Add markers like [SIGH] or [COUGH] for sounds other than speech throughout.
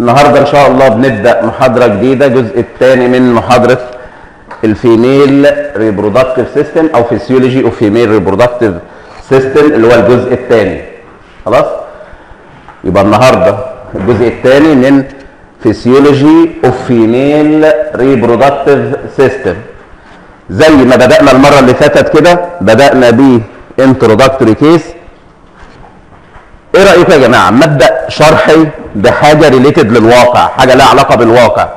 النهارده إن شاء الله بنبدأ محاضرة جديدة الجزء الثاني من محاضرة ال female reproductive system أو physiology of female reproductive system اللي هو الجزء الثاني. خلاص؟ يبقى النهارده الجزء الثاني من physiology of female reproductive system زي ما بدأنا المرة اللي فاتت كده بدأنا ب introductory case إيه رايكم يا جماعة؟ مبدأ شرحي بحاجة related للواقع حاجة لها علاقة بالواقع.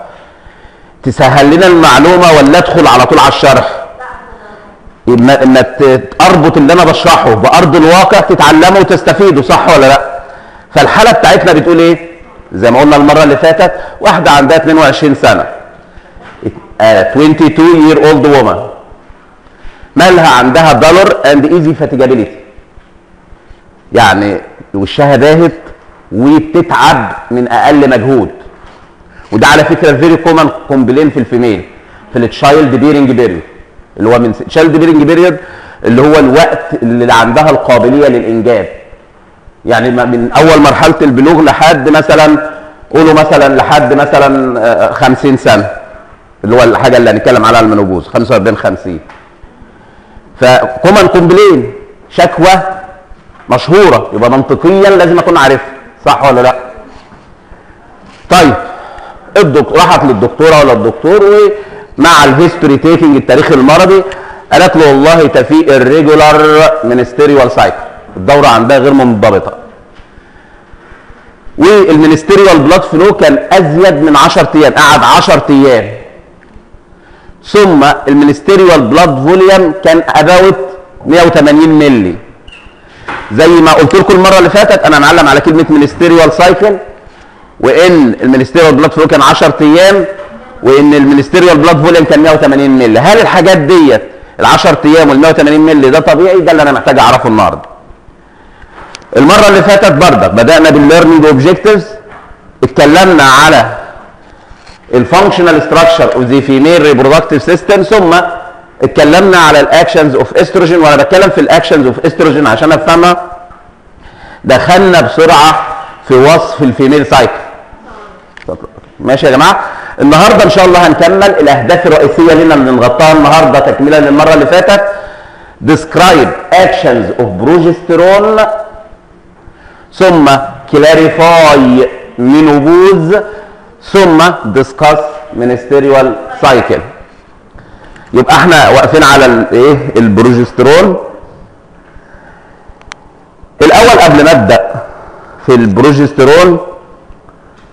تسهل لنا المعلومة ولا ادخل على طول على الشرح؟ انك اربط اللي أنا بشرحه بأرض الواقع تتعلمه وتستفيده صح ولا لأ؟ فالحالة بتاعتنا بتقول إيه؟ زي ما قلنا المرة اللي فاتت واحدة عندها 22 سنة. آه 22 year old woman. مالها؟ عندها pallor and easy fatigability يعني وشها باهت وبتتعب من أقل مجهود. وده على فكرة very common complaint في ال female في ال childbearing period اللي هو من childbearing period اللي هو الوقت اللي عندها القابلية للإنجاب. يعني من أول مرحلة البلوغ لحد مثلا قولوا مثلا لحد مثلا 50 سنة اللي هو الحاجة اللي هنتكلم عليها ال menopause 45 50 ف common complaint شكوى مشهورة يبقى منطقيا لازم أكون عارفها. صح ولا لأ؟ طيب الدكتور راحت للدكتورة ولا الدكتور ومع ال history taking التاريخ المرضي قالت له والله في irregular menstrual cycle الدورة عندها غير منضبطة. وال menstrual blood flow كان أزيد من 10 أيام قعد 10 أيام. ثم ال menstrual blood volume كان about 180 مللي زي ما قلت لكم المرة اللي فاتت أنا معلم على كلمة menstrual cycle وإن ال menstrual blood flow كان 10 أيام وإن ال menstrual blood volume كان 180 مللي هل الحاجات ديت ال 10 أيام وال 180 مللي ده طبيعي؟ ده اللي أنا محتاج أعرفه النهارده. المرة اللي فاتت بردك بدأنا بال learning objectives اتكلمنا على ال functional structure of the female reproductive system ثم اتكلمنا على ال actions of estrogen وأنا بتكلم في ال actions of estrogen عشان افهمها. دخلنا بسرعة في وصف ال female cycle. ماشي يا جماعة؟ النهارده إن شاء الله هنكمل الأهداف الرئيسية لنا اللي نغطاها النهارده تكمله للمرة اللي فاتت. Describe actions of progesterone ثم clarify menopause ثم discuss menstrual cycle. يبقى إحنا واقفين على الايه البروجسترون. الأول قبل ما أبدأ في البروجسترون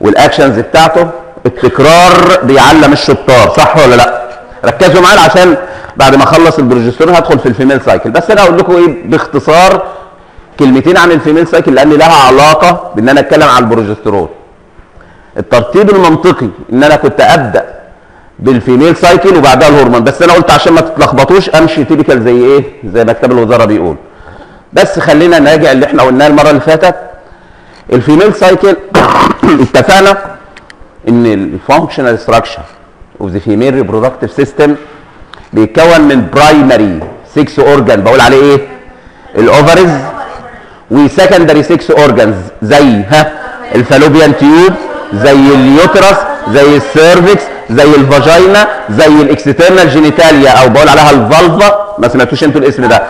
وال actions بتاعته التكرار بيعلم الشطار صح ولا لأ؟ ركزوا معايا عشان بعد ما أخلص البروجسترون هدخل في ال female cycle بس أنا أقول لكم إيه؟ باختصار كلمتين عن ال female cycle لأن لها علاقة بإن أنا أتكلم عن البروجسترون. الترتيب المنطقي إن أنا كنت أبدأ بال female cycle وبعدها الهرمون. بس أنا قلت عشان ما تتلخبطوش أمشي typical زي إيه؟ زي ما كتاب الوزارة بيقول. بس خلينا نراجع اللي إحنا قلناه المرة اللي فاتت. ال female cycle [COUGHS] اتفقنا إن ال functional structure of the female reproductive system بيتكون من primary sex organ بقول عليه إيه؟ ال ovaries و secondary sex organs زي ها ال fallopian tube زي ال uterus زي ال cervix زي ال vagina زي ال external genitalia أو بقول عليها ال vulva. ما سمعتوش أنتوا الاسم ده.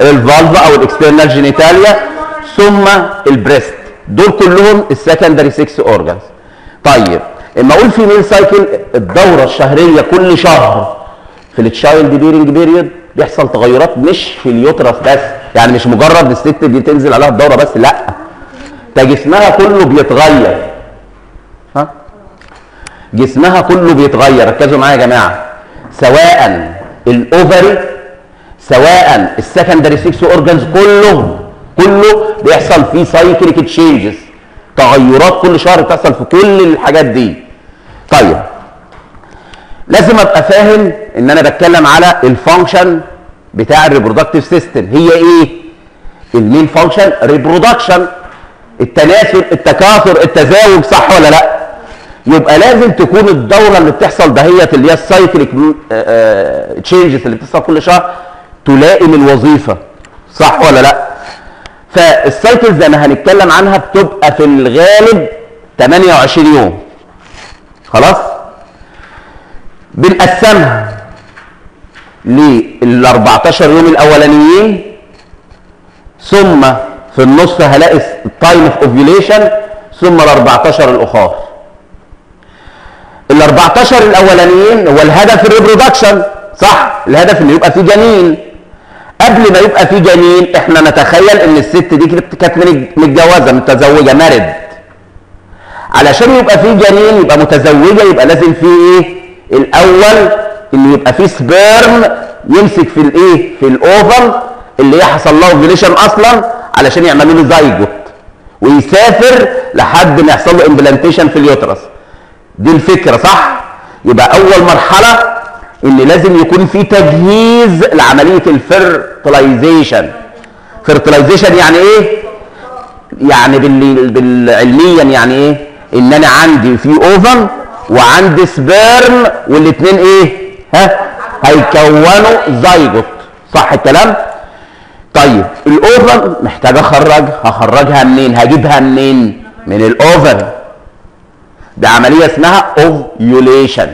ال vulva أو ال external genitalia ثم ال breast. دول كلهم ال secondary sex organs طيب إما أقول female cycle الدورة الشهرية كل شهر في ال child bearing period بيحصل تغيرات مش في ال uterus بس. يعني مش مجرد الست دي تنزل عليها الدورة بس لأ. ده جسمها كله بيتغير. ها؟ جسمها كله بيتغير. ركزوا معايا يا جماعة. سواء ال ovary سواء ال secondary sex organs كلهم كله بيحصل فيه cyclic changes تغيرات كل شهر بتحصل في كل الحاجات دي. طيب لازم أبقى فاهم إن أنا بتكلم على ال function بتاع ال reproductive system هي إيه؟ ال main function reproduction التناسل التكاثر التزاوج صح ولا لأ؟ يبقى لازم تكون الدورة اللي بتحصل دهيت اللي هي ال cyclic changes اللي بتحصل كل شهر تلائم الوظيفة. صح ولا لا؟ فال cycle زي ما هنتكلم عنها بتبقى في الغالب 28 يوم. خلاص؟ بنقسمها لل 14 يوم الأولانيين ثم في النص هلاقي ال time of ovulation ثم ال 14 الآخر ال 14 الأولانيين هو الهدف ال reproduction صح؟ الهدف ان يبقى في جنين. قبل ما يبقى في جنين إحنا نتخيل إن الست دي كانت متجوزه متزوجة married علشان يبقى في جنين يبقى متزوجة يبقى لازم في إيه؟ الأول إن يبقى في sperm يمسك في الإيه؟ في ال ovum اللي هي حصل له ovulation أصلا علشان يعملوا له زايجوت ويسافر لحد ما يحصل له implantation في ال uterus. دي الفكرة صح؟ يبقى أول مرحلة إن لازم يكون في تجهيز لعملية ال fertilization fertilization يعني إيه؟ يعني بال... بالعلميا يعني إيه؟ إن أنا عندي في ovum وعندي sperm والاثنين إيه؟ ها؟ هيكونوا زيجوت صح الكلام؟ طيب ال ovum محتاج أخرج. هخرجها منين؟ هجيبها منين؟ من ال ovary. بعمليه اسمها ovulation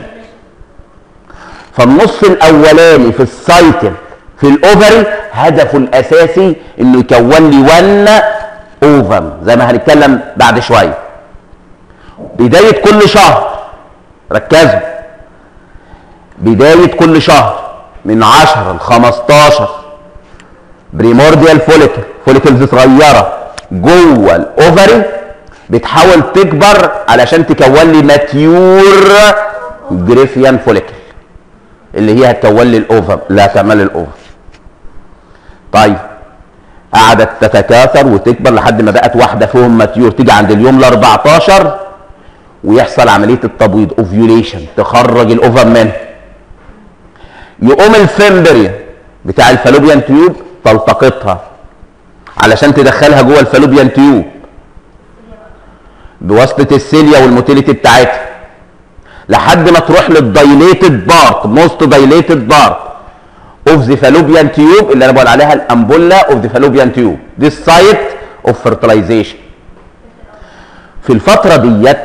فالنص الأولاني في ال cycle في ال ovary هدفه الأساسي إنه يكون لي one ovum زي ما هنتكلم بعد شوية. بداية كل شهر ركزوا. بداية كل شهر من 10 ل 15 primordial follicle follicles صغيرة جوه ال ovary بتحاول تكبر علشان تكون لي mature Graafian follicle اللي هي هتكون لي ال ovum لا تعمل ال ovum. طيب قعدت تتكاثر وتكبر لحد ما بقت واحدة فيهم mature تيجي عند اليوم ال 14 ويحصل عملية التبويض ovulation تخرج ال ovum منها يقوم ال fimbria بتاع ال fallopian tube تلتقطها علشان تدخلها جوه ال fallopian tube. بواسطة ال cilia وال motility بتاعتها. لحد ما تروح لل dilated part most dilated part of the fallopian tube اللي أنا بقول عليها ال ampulla of the fallopian tube دي ال site of fertilization في الفترة ديت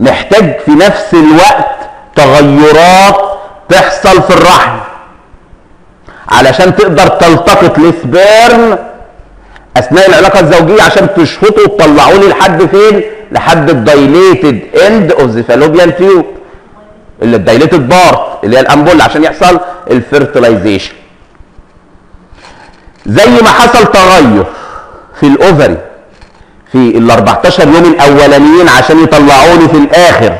محتاج في نفس الوقت تغيرات تحصل في الرحم. علشان تقدر تلتقط ال sperm أثناء العلاقة الزوجية عشان تشفطوا وتطلعوا لي لحد فين؟ لحد ال dilated end of the fallopian tube اللي ال dilated part اللي هي ال ampulla عشان يحصل ال fertilization زي ما حصل تغير في ال ovary في ال 14 يوم الأولانيين عشان يطلعوا لي في الآخر.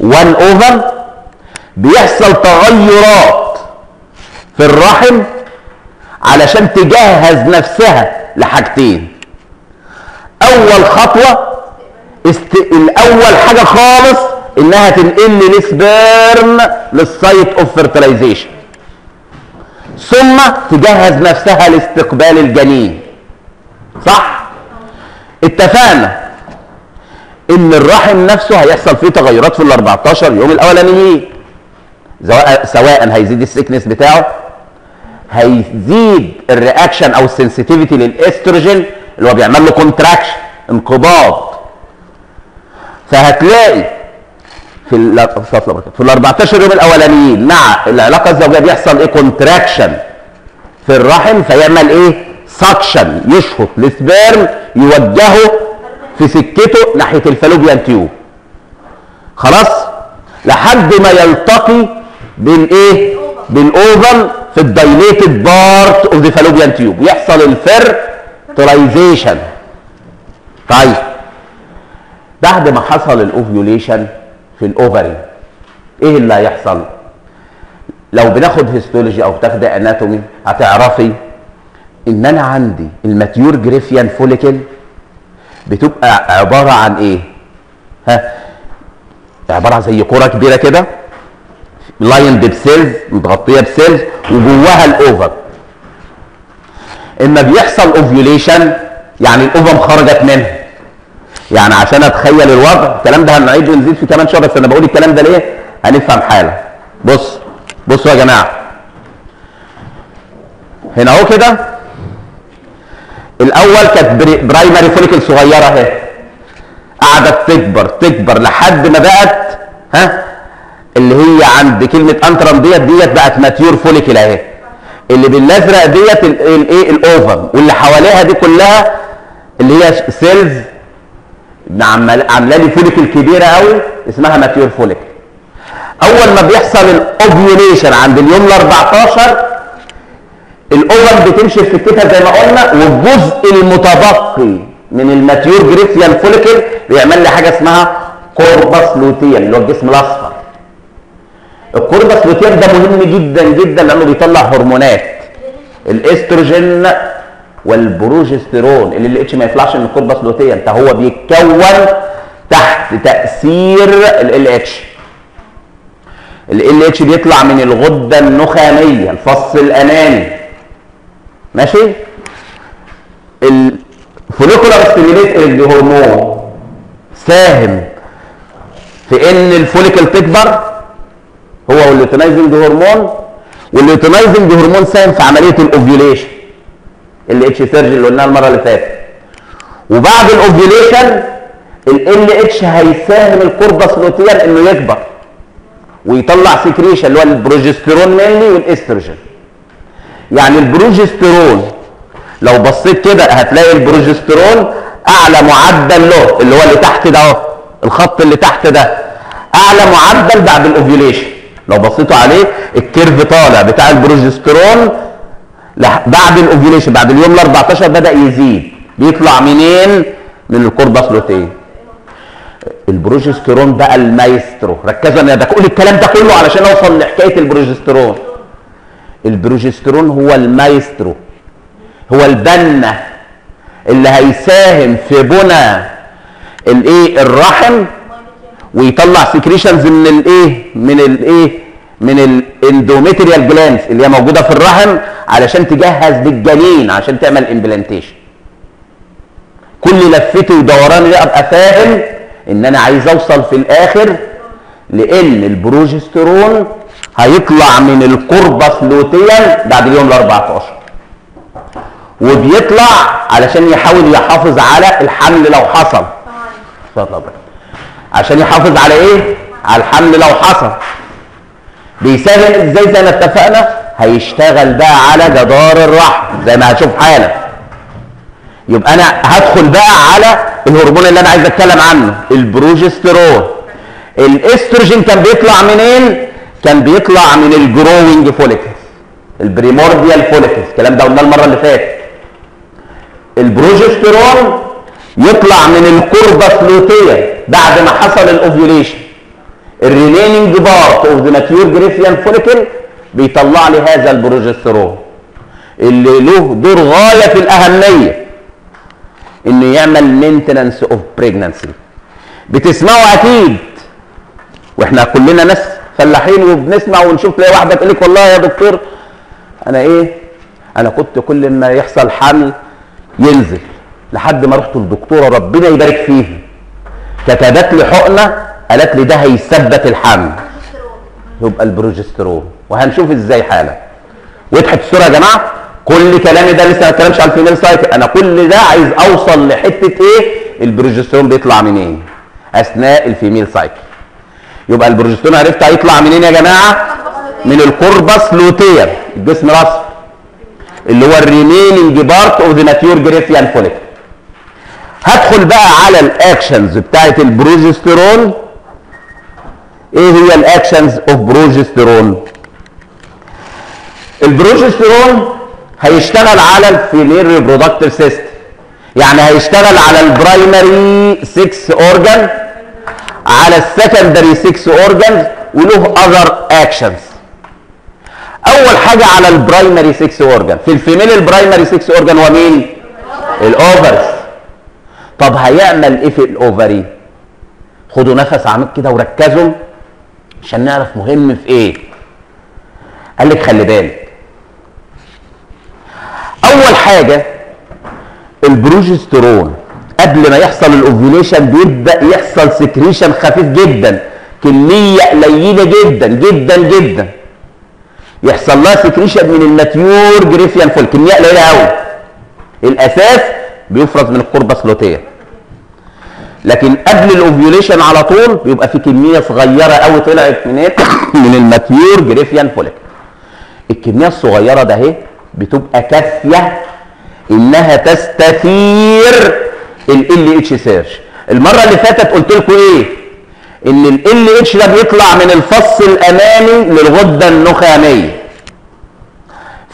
1 ovum بيحصل تغيرات في الرحم علشان تجهز نفسها. لحاجتين. أول خطوة است... الأول حاجة خالص إنها تنقل لي لل site of fertilization ثم تجهز نفسها لاستقبال الجنين. صح؟ اتفقنا؟ إن الرحم نفسه هيحصل فيه تغيرات في ال 14 يوم الأولانيين. سواء هيزيد ال thickness بتاعه هيزيد ال reaction أو ال sensitivity للإستروجين اللي هو بيعمل له contraction انقباض. فهتلاقي في ال في ال 14 يوم الأولانيين مع العلاقة الزوجية بيحصل إيه؟ contraction في الرحم فيعمل إيه؟ suction يشفط ال sperm يوجهه في سكته ناحية ال fallopian tube. خلاص؟ لحد ما يلتقي بالايه بال ovum في ال dilated part of the fallopian tube يحصل ال fertilization طيب. بعد ما حصل ال ovulation في ال ovary إيه اللي هيحصل؟ لو بناخد histology أو بتاخد anatomy هتعرفي إن أنا عندي ال mature graafian follicle بتبقى عبارة عن إيه؟ ها؟ عبارة عن زي كره كبيرة كده. lined by cells متغطية ب cells وجواها ال ovum إما بيحصل ovulation يعني ال ovum خرجت منها. يعني عشان أتخيل الوضع الكلام ده هنعيد ونزيد فيه كمان شوية بس أنا بقول الكلام ده ليه؟ هنفهم حاله بص بصوا يا جماعة. هنا أهو كده. الأول كانت primary follicle صغيرة أهي. قعدت تكبر تكبر لحد ما بقت ها؟ اللي هي عند كلمة antrum ديت ديت بقت mature follicle اهي. اللي بالازرق ديت الايه ال ovum واللي حواليها دي كلها اللي هي cells عاملة لي follicle كبيرة قوي اسمها mature follicle أول ما بيحصل ال ovulation عند اليوم ال 14 ال ovum بتمشي في سكتها زي ما قلنا والجزء المتبقي من ال mature graafian follicle بيعمل لي حاجة اسمها corpus luteum اللي هو الجسم الأصفر. ال corpus luteum ده مهم جدا جدا لأنه بيطلع هرمونات. الإستروجين والبروجسترون اللي ال LH ما يطلعش من ال corpus luteum ده هو بيتكون تحت تأثير ال اتش ال اتش بيطلع من الغدة النخامية الفص الامامي ماشي؟ ال follicular stimulating hormone ساهم في إن ال follicle تكبر. هو وال luteinizing hormone وال luteinizing hormone ساهم في عملية ال ovulation ال LH surge اللي قلناها المرة اللي فاتت. وبعد ال ovulation ال LH هيساهم ال corpus luteum إنه يكبر ويطلع secretion اللي هو البروجسترون mainly والاستروجين يعني البروجسترون لو بصيت كده هتلاقي البروجسترون أعلى معدل له اللي هو اللي تحت ده أهو الخط اللي تحت ده أعلى معدل بعد ال ovulation لو بصيتوا عليه ال curve طالع بتاع البروجسترون بعد ال ovulation بعد اليوم ال 14 بدأ يزيد. بيطلع منين؟ من ال corpus luteum. البروجسترون بقى المايسترو. ركزوا أنا بقول الكلام ده كله علشان اوصل لحكاية البروجسترون. البروجسترون هو المايسترو. هو البنا اللي هيساهم في بنى الايه؟ الرحم ويطلع secretions من الايه من الايه من ال endometrial glands اللي هي موجودة في الرحم علشان تجهز للجنين عشان تعمل implantation كل لفتي ودوراني أبقى فاهم إن أنا عايز أوصل في الآخر لإن البروجسترون هيطلع من ال corpus luteum بعد اليوم ال 14 وبيطلع علشان يحاول يحافظ على الحمل لو حصل. اتفضل عشان يحافظ على إيه؟ على الحمل لو حصل. بيساهم إزاي زي ما اتفقنا؟ هيشتغل بقى على جدار الرحم زي ما هتشوف حالا. يبقى أنا هدخل بقى على الهرمون اللي أنا عايز أتكلم عنه البروجسترون. الإستروجين كان بيطلع منين؟ كان بيطلع من ال growing follicles ال primordial follicles الكلام ده قلناه المرة اللي فاتت. البروجسترون يطلع من ال corpus luteum بعد ما حصل ال ovulation ال remaining part of the mature graafian follicle بيطلع لي هذا البروجسترون اللي له دور غاية في الأهمية. إنه يعمل maintenance of pregnancy بتسمعوا أكيد. وإحنا كلنا ناس فلاحين وبنسمع ونشوف تلاقي واحدة تقول لك والله يا دكتور أنا إيه؟ أنا كنت كل ما يحصل حمل ينزل. لحد ما رحت للدكتوره ربنا يبارك فيها كتبت لي حقنة قالت لي ده هيثبت الحمل. يبقى البروجسترون. وهنشوف إزاي حالا وضحت الصورة يا جماعة. كل كلامي ده لسه ما اتكلمش على ال female cycle أنا كل ده عايز أوصل لحتة إيه؟ البروجسترون بيطلع منين؟ أثناء ال female cycle يبقى البروجسترون عرفت هيطلع منين يا جماعة؟ من ال corpus luteum الجسم الأصفر اللي هو ال remaining part of the mature Graafian follicle هدخل بقى على ال actions بتاعت البروجسترون. إيه هي ال actions of progesterone؟ البروجسترون هيشتغل على ال female reproductive system يعني هيشتغل على ال primary sex organ على ال secondary sex organs وله other actions أول حاجة على ال primary sex organ في ال female ال primary sex organ هو مين؟ ال ovaries. طب هيعمل إيه في ال ovary؟ خدوا نفس عميق كده وركزوا عشان نعرف مهم في إيه. قال لك خلي بالك. أول حاجة البروجسترون قبل ما يحصل ال ovulation بيبدأ يحصل secretion خفيف جدا. كمية قليلة جدا جدا جدا. يحصل لها secretion من ال mature Graafian follicle كمية قليلة قوي الأساس بيفرز من ال corpus luteum لكن قبل ال ovulation على طول بيبقى في كمية صغيرة قوي طلعت من إيه؟ [COUGHS] من ال mature Graafian follicle. الكمية الصغيرة ده اهي بتبقى كافية إنها تستثير ال LH surge المرة اللي فاتت قلت لكم إيه؟ إن ال LH ده بيطلع من الفص الأمامي للغدة النخامية.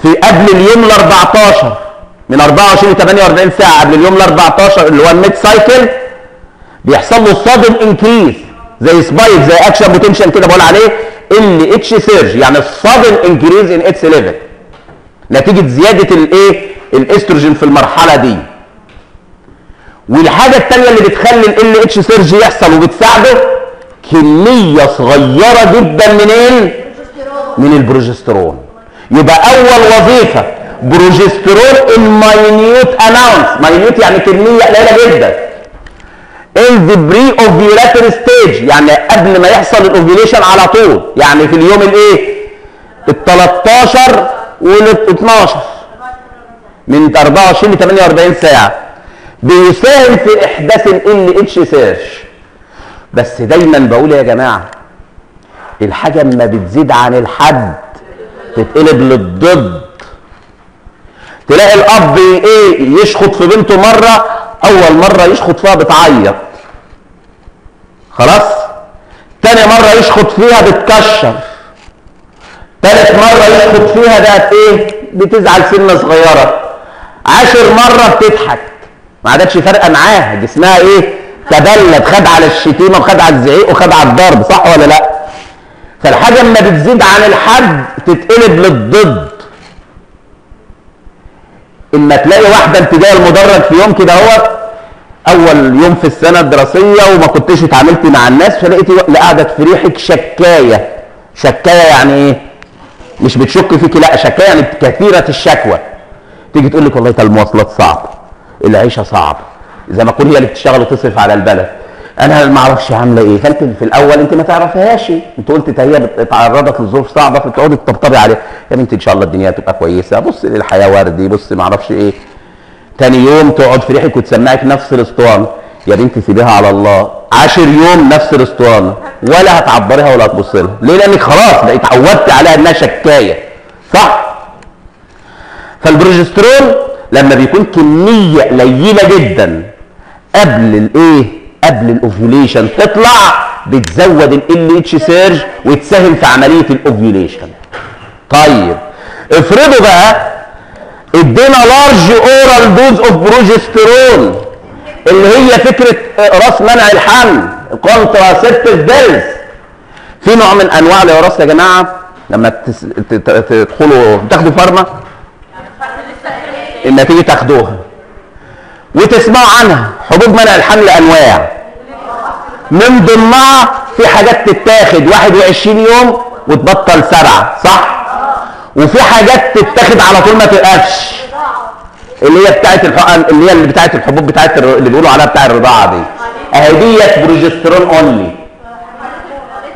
في قبل اليوم ال 14 من 24 ل 48 ساعة قبل اليوم ال 14 اللي هو ال mid cycle بيحصل له sudden increase زي spike زي action potential كده بقول عليه ال LH surge يعني ال sudden increase in its level نتيجة زيادة الايه الاستروجين في المرحلة دي. والحاجة الثانية اللي بتخلي ال LH surge يحصل وبتساعده كمية صغيرة جدا منين من البروجسترون. يبقى أول وظيفة progesterone in minute amount minute يعني كمية قليلة جدا. In the pre ovulatory stage يعني قبل ما يحصل ال ovulation على طول. يعني في اليوم الايه؟ ال 13 وال 12 من 24 ل 48 ساعة. بيساهم في إحداث ال LH surge بس دايما بقول يا جماعة الحاجة اما بتزيد عن الحد تتقلب للضد. تلاقي الأب إيه يشخط في بنته مرة أول مرة يشخط فيها بتعيط. خلاص؟ تاني مرة يشخط فيها بتكشر. تالت مرة يشخط فيها بقت إيه؟ بتزعل سنة صغيرة. عاشر مرة بتضحك. ما عادتش فارقة معاها. جسمها إيه؟ تبلد. خد على الشتيمة وخد على الزعيق وخد على الضرب صح ولا لأ؟ فالحاجة اما بتزيد عن الحد تتقلب للضد. إما تلاقي واحدة انت جاية المدرج في يوم كده هو أول يوم في السنة الدراسية وما كنتش اتعاملتي مع الناس فلقيتي قعدت في ريحك شكاية. شكاية يعني إيه؟ مش بتشك فيكي لا شكاية يعني كثيرة الشكوى. تيجي تقول لك والله المواصلات صعب العيشة صعب زي ما تكون هي اللي بتشتغل وتصرف على البلد. أنا ما أعرفش عاملة إيه. فأنت في الأول أنت ما تعرفهاش أنت قلت هي بتعرضك لظروف صعبة فتقعدي تطبطبي عليها. يا بنتي إن شاء الله الدنيا هتبقى كويسة. بص للحياة وردي، بص ما أعرفش إيه. تاني يوم تقعد في ريحك وتسمعك نفس الأسطوانة. يا بنتي سيبيها على الله. عاشر يوم نفس الأسطوانة. ولا هتعبريها ولا هتبص لها. ليه؟ لأنك خلاص بقيت اتعودت عليها إنها شكاية. صح؟ فالبروجسترون لما بيكون كمية قليله جدا قبل الإيه؟ قبل ال ovulation تطلع بتزود ال LH surge وتساهم في عملية ال ovulation طيب افرضوا بقى ادينا large oral dose of progesterone اللي هي فكرة أقراص منع الحمل contraceptive pills في نوع من أنواع الوراثه يا جماعة لما. تدخلوا تاخدوا pharma؟ اما تيجي تاخدوها. وتسمعوا عنها. حبوب منع الحمل أنواع. من ضمنها في حاجات تتاخد. 21 يوم وتبطل سبعة صح؟ وفي حاجات تتاخد على طول ما تقفش اللي هي بتاعت الحقن اللي هي اللي بتاعت الحبوب بتاعت اللي بيقولوا عليها بتاع الرضاعة دي. اهي ديت progesterone only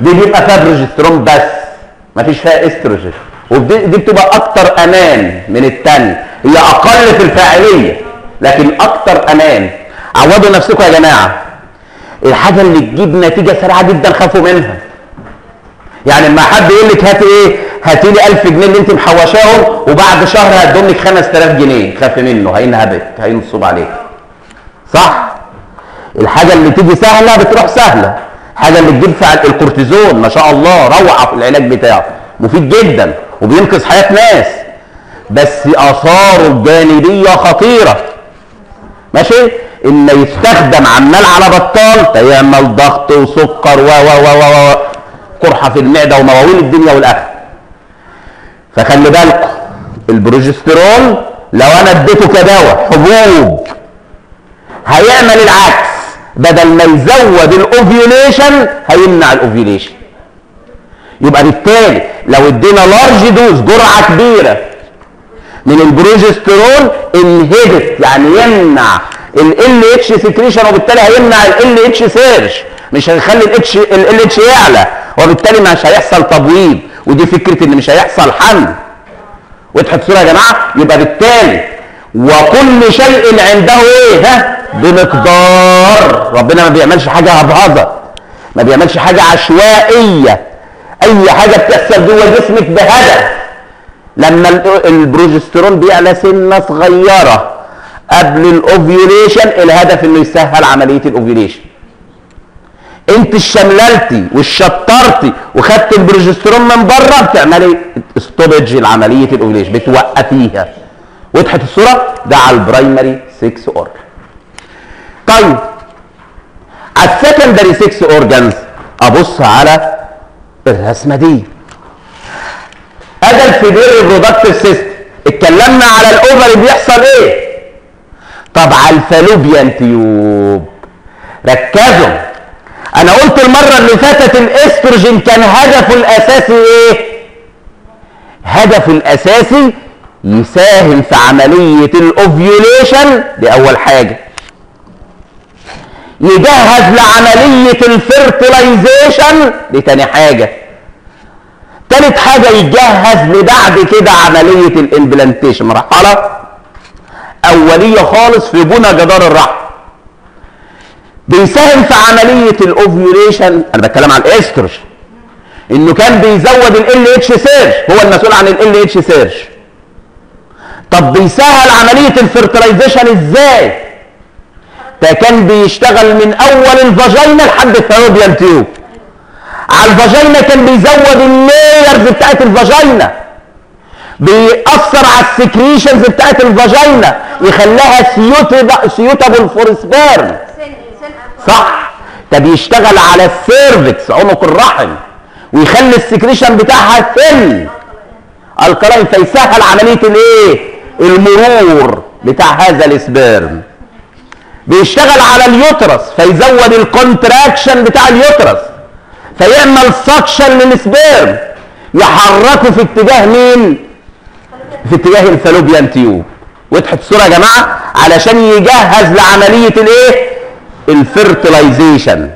دي بيبقى فيها بروجسترون بس. ما فيش فيها استروجين ودي دي بتبقى أكتر أمان من الثانية هي أقل في الفاعلية. لكن أكتر أمان. عودوا نفسكم يا جماعة. الحاجة اللي تجيب نتيجة سريعة جدا خافوا منها. يعني لما حد يقول لك هات إيه؟ هاتي لي 1000 جنيه اللي انت محوشاهم وبعد شهر هدهم لك 5000 جنيه. خافي منه. هينهبك هينصب عليك. صح؟ الحاجة اللي تيجي سهلة بتروح سهلة. الحاجة اللي تجيب الكورتيزون ما شاء الله روعة في العلاج بتاعه. مفيد جدا وبينقذ حياة ناس. بس آثاره الجانبية خطيرة. ماشي؟ إن يستخدم عمال على بطال تيعمل ضغط وسكر و و و و و قرحة في المعدة ومواويل الدنيا والآخرة. فخلي بالكم البروجسترون لو أنا اديته كدواء حبوب هيعمل العكس. بدل ما يزود ال ovulation هيمنع ال ovulation يبقى بالتالي لو ادينا large dose جرعة كبيرة من ال progesterone inhibit يعني يمنع. ال LH secretion وبالتالي هيمنع ال LH surge مش هيخلي ال H ال LH يعلى. وبالتالي مش هيحصل تبويض ودي فكرة إن مش هيحصل حمل. وضحت الصورة يا جماعة؟ يبقى بالتالي وكل شيء عنده إيه؟ ها؟ بمقدار. ربنا ما بيعملش حاجة بهظه ما بيعملش حاجة عشوائية. أي حاجة بتحصل جوه جسمك بهدف. لما ال- البروجسترون بيعلى سنة صغيرة قبل ال ovulation الهدف إنه يسهل عملية ال ovulation. انت اتشمللتي واتشطرتي وخدت البروجسترون من بره بتعملي stoppage لعملية ال ovulation بتوقفيها. وضحت الصورة؟ ده على ال primary sex organ طيب على ال secondary sex organs أبص على الرسمة دي. ادي ال female reproductive system اتكلمنا على ال ovary بيحصل إيه؟ طب على ال fallopian tube. ركزوا. أنا قلت المرة اللي فاتت الإستروجين كان هدفه الأساسي إيه؟ هدفه الأساسي يساهم في عملية ال ovulation دي اول حاجة. يجهز لعملية ال fertilization دي تاني حاجة. تالت حاجة يجهز لبعد كده عملية ال implantation. مرحلة أولية خالص في بنى جدار الرحم بيساهم في عملية ال ovulation. أنا بتكلم عن الاستروجين إنه كان بيزود ال LH surge هو المسؤول عن ال LH surge طب بيسهل عملية ال fertilization إزاي؟ ده كان بيشتغل من أول ال vagina لحد ال fallopian tube. على ال vagina كان بيزود ال layers بتاعت ال vagina بيأثر على ال secretions بتاعت ال vagina يخليها suitable for sperm. صح. ده بيشتغل على ال cervix عنق الرحم. ويخلي ال secretion بتاعها thin alkaline فيسهل عملية الايه؟ المرور بتاع هذا ال sperm. بيشتغل على ال uterus فيزود ال contraction بتاع ال uterus. فيعمل suction لل sperm يحركه في اتجاه مين؟ في اتجاه ال fallopian tube وضحت الصورة يا جماعة علشان يجهز لعملية الايه؟ ال fertilization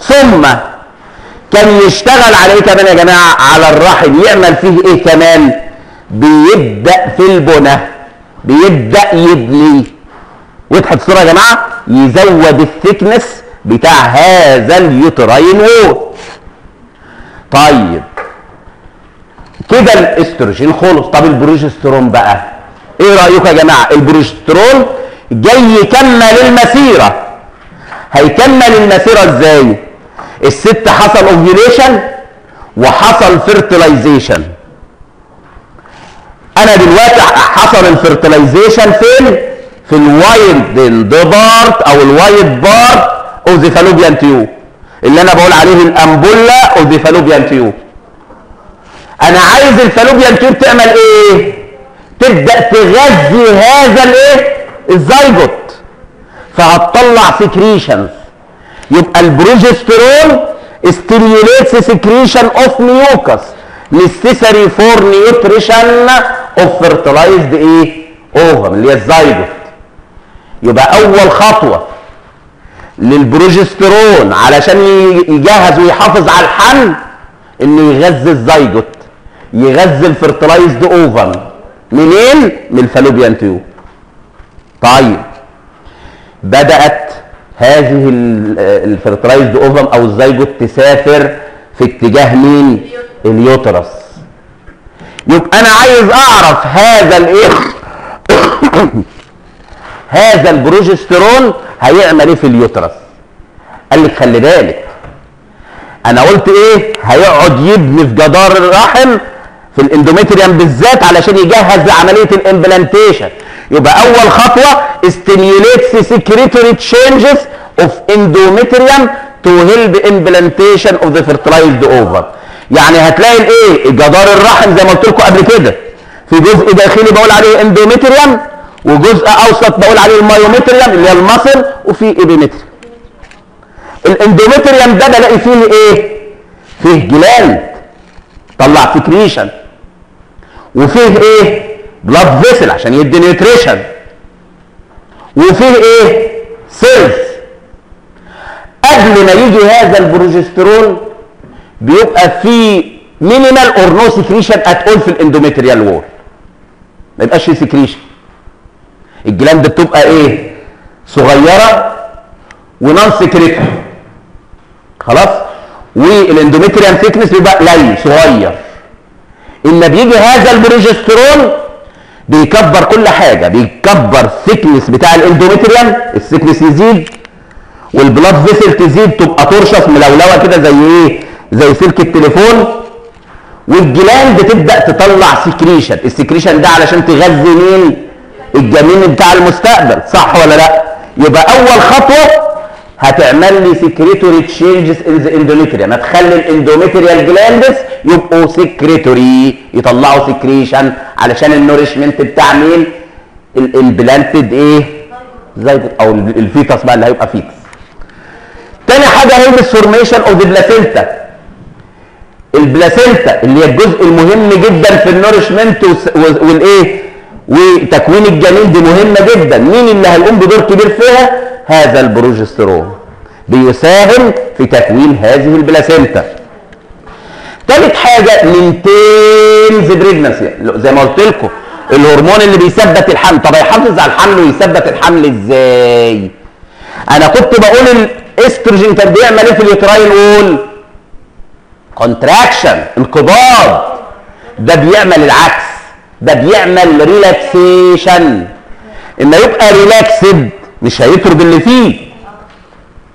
ثم كان يشتغل على إيه كمان يا جماعة على الرحم. يعمل فيه إيه كمان؟ بيبدأ في البنى بيبدأ يبني وضحت الصورة يا جماعة يزود ال thickness بتاع هذا ال uterine wall طيب. كده الإستروجين خلص. طب البروجسترون بقى؟ إيه رايكم يا جماعة؟ البروجسترون جاي يكمل المسيرة. هيكمل المسيرة إزاي؟ الست حصل ovulation وحصل fertilization أنا دلوقتي حصل ال fertilization فين؟ في ال wide part أو ال wide part of the fallopian tube. اللي أنا بقول عليه ال ampulla of the fallopian tube. أنا عايز ال fallopian tube تعمل إيه؟ تبدأ تغذي هذا الإيه؟ الزيجوت. فهتطلع secretions يبقى البروجسترون stimulates secretion of mucus. Necessary for nutrition of fertilized إيه؟ ovum اللي هي الزيجوت. يبقى أول خطوة للبروجسترون علشان يجهز ويحافظ على الحمل إنه يغذي الزيجوت يغذي ال fertilized ovum منين؟ من ال fallopian tube. طيب. بدأت هذه ال fertilized ovum أو الزيجوت تسافر في اتجاه مين؟ ال uterus. يبقى أنا عايز أعرف هذا الإيه؟ هذا البروجسترون هيعمل إيه في ال uterus؟ قال لك خلي بالك أنا قلت إيه؟ هيقعد يبني في جدار الرحم في ال endometrium بالذات علشان يجهز لعملية ال implantation. يبقى أول خطوة stimulates secretory changes of endometrium to help implantation of the fertilized ovum. يعني هتلاقي الإيه؟ جدار الرحم زي ما قلت لكم قبل كده. في جزء داخلي بقول عليه endometrium وجزء أوسط بقول عليه ال myometrium اللي هي ال muscle وفي epimetrium ال endometrium ده بلاقي فيه إيه؟ فيه gland تطلع secretion وفيه إيه؟ blood vessel عشان يدي nutrition وفيه إيه؟ cells قبل ما يجي هذا البروجسترون بيبقى في minimal or no secretion at all في ال endometrial wall ما يبقاش في secretion ال gland بتبقى إيه؟ صغيرة و non secretory خلاص؟ وال endometrial thickness بيبقى قليل صغير. اما بيجي هذا البروجسترون بيكبر كل حاجة بيكبر ال thickness بتاع ال endometrial ال thickness يزيد وال blood vessel تزيد تبقى tortuous ملولوة كده زي إيه؟ زي سلك التليفون. وال gland تبدا تطلع secretion ال secretion ده علشان تغذي مين؟ الجنين بتاع المستقبل صح ولا لا؟ يبقى أول خطوة هتعمل لي secretory changes in the endometrium هتخلي ال endometrial glands يبقوا secretory يطلعوا secretion علشان ال nourishment بتاع مين؟ ال- ال implanted إيه؟ زي أو ال- ال fetus بقى اللي هيبقى fetus. تاني حاجة هي ال formation of the placenta ال placenta اللي هي الجزء المهم جدا في ال nourishment والإيه؟ وتكوين الجنين دي مهمة جدا. مين اللي هيقوم بدور كبير فيها؟ هذا البروجسترون بيساهم في تكوين هذه ال placenta. ثالث حاجة maintains pregnancy زي ما قلت لكم الهرمون اللي بيثبت الحمل. طب هيحافظ على الحمل ويثبت الحمل إزاي؟ أنا كنت بقول الإستروجين كان بيعمل إيه في ال uterine wall contraction انقباض. ده بيعمل العكس. ده بيعمل relaxation اما يبقى relaxed مش هيطرد اللي فيه.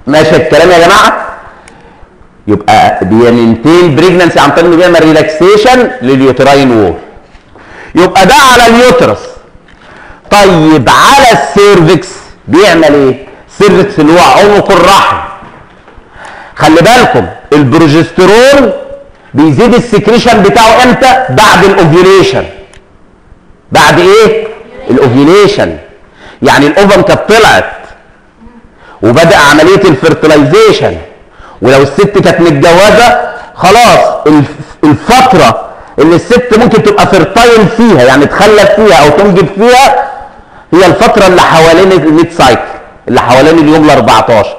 ماشي الكلام يا جماعة؟ يبقى بي maintain pregnancy عن طريق انه بيعمل relaxation لل uterine wall يبقى ده على ال uterus. طيب على ال cervix بيعمل إيه؟ ال cervix اللي هو عنق الرحم. خلي بالكم البروجسترون بيزيد ال secretion بتاعه إمتى؟ بعد ال ovulation بعد إيه؟ ال ovulation يعني ال ovum كانت طلعت وبدأ عملية ال fertilization ولو الست كانت متجوزة خلاص الف- الفترة اللي الست ممكن تبقى fertile فيها يعني تخلف فيها أو تنجب فيها هي الفترة اللي حوالين ال mid cycle اللي حوالين اليوم ال 14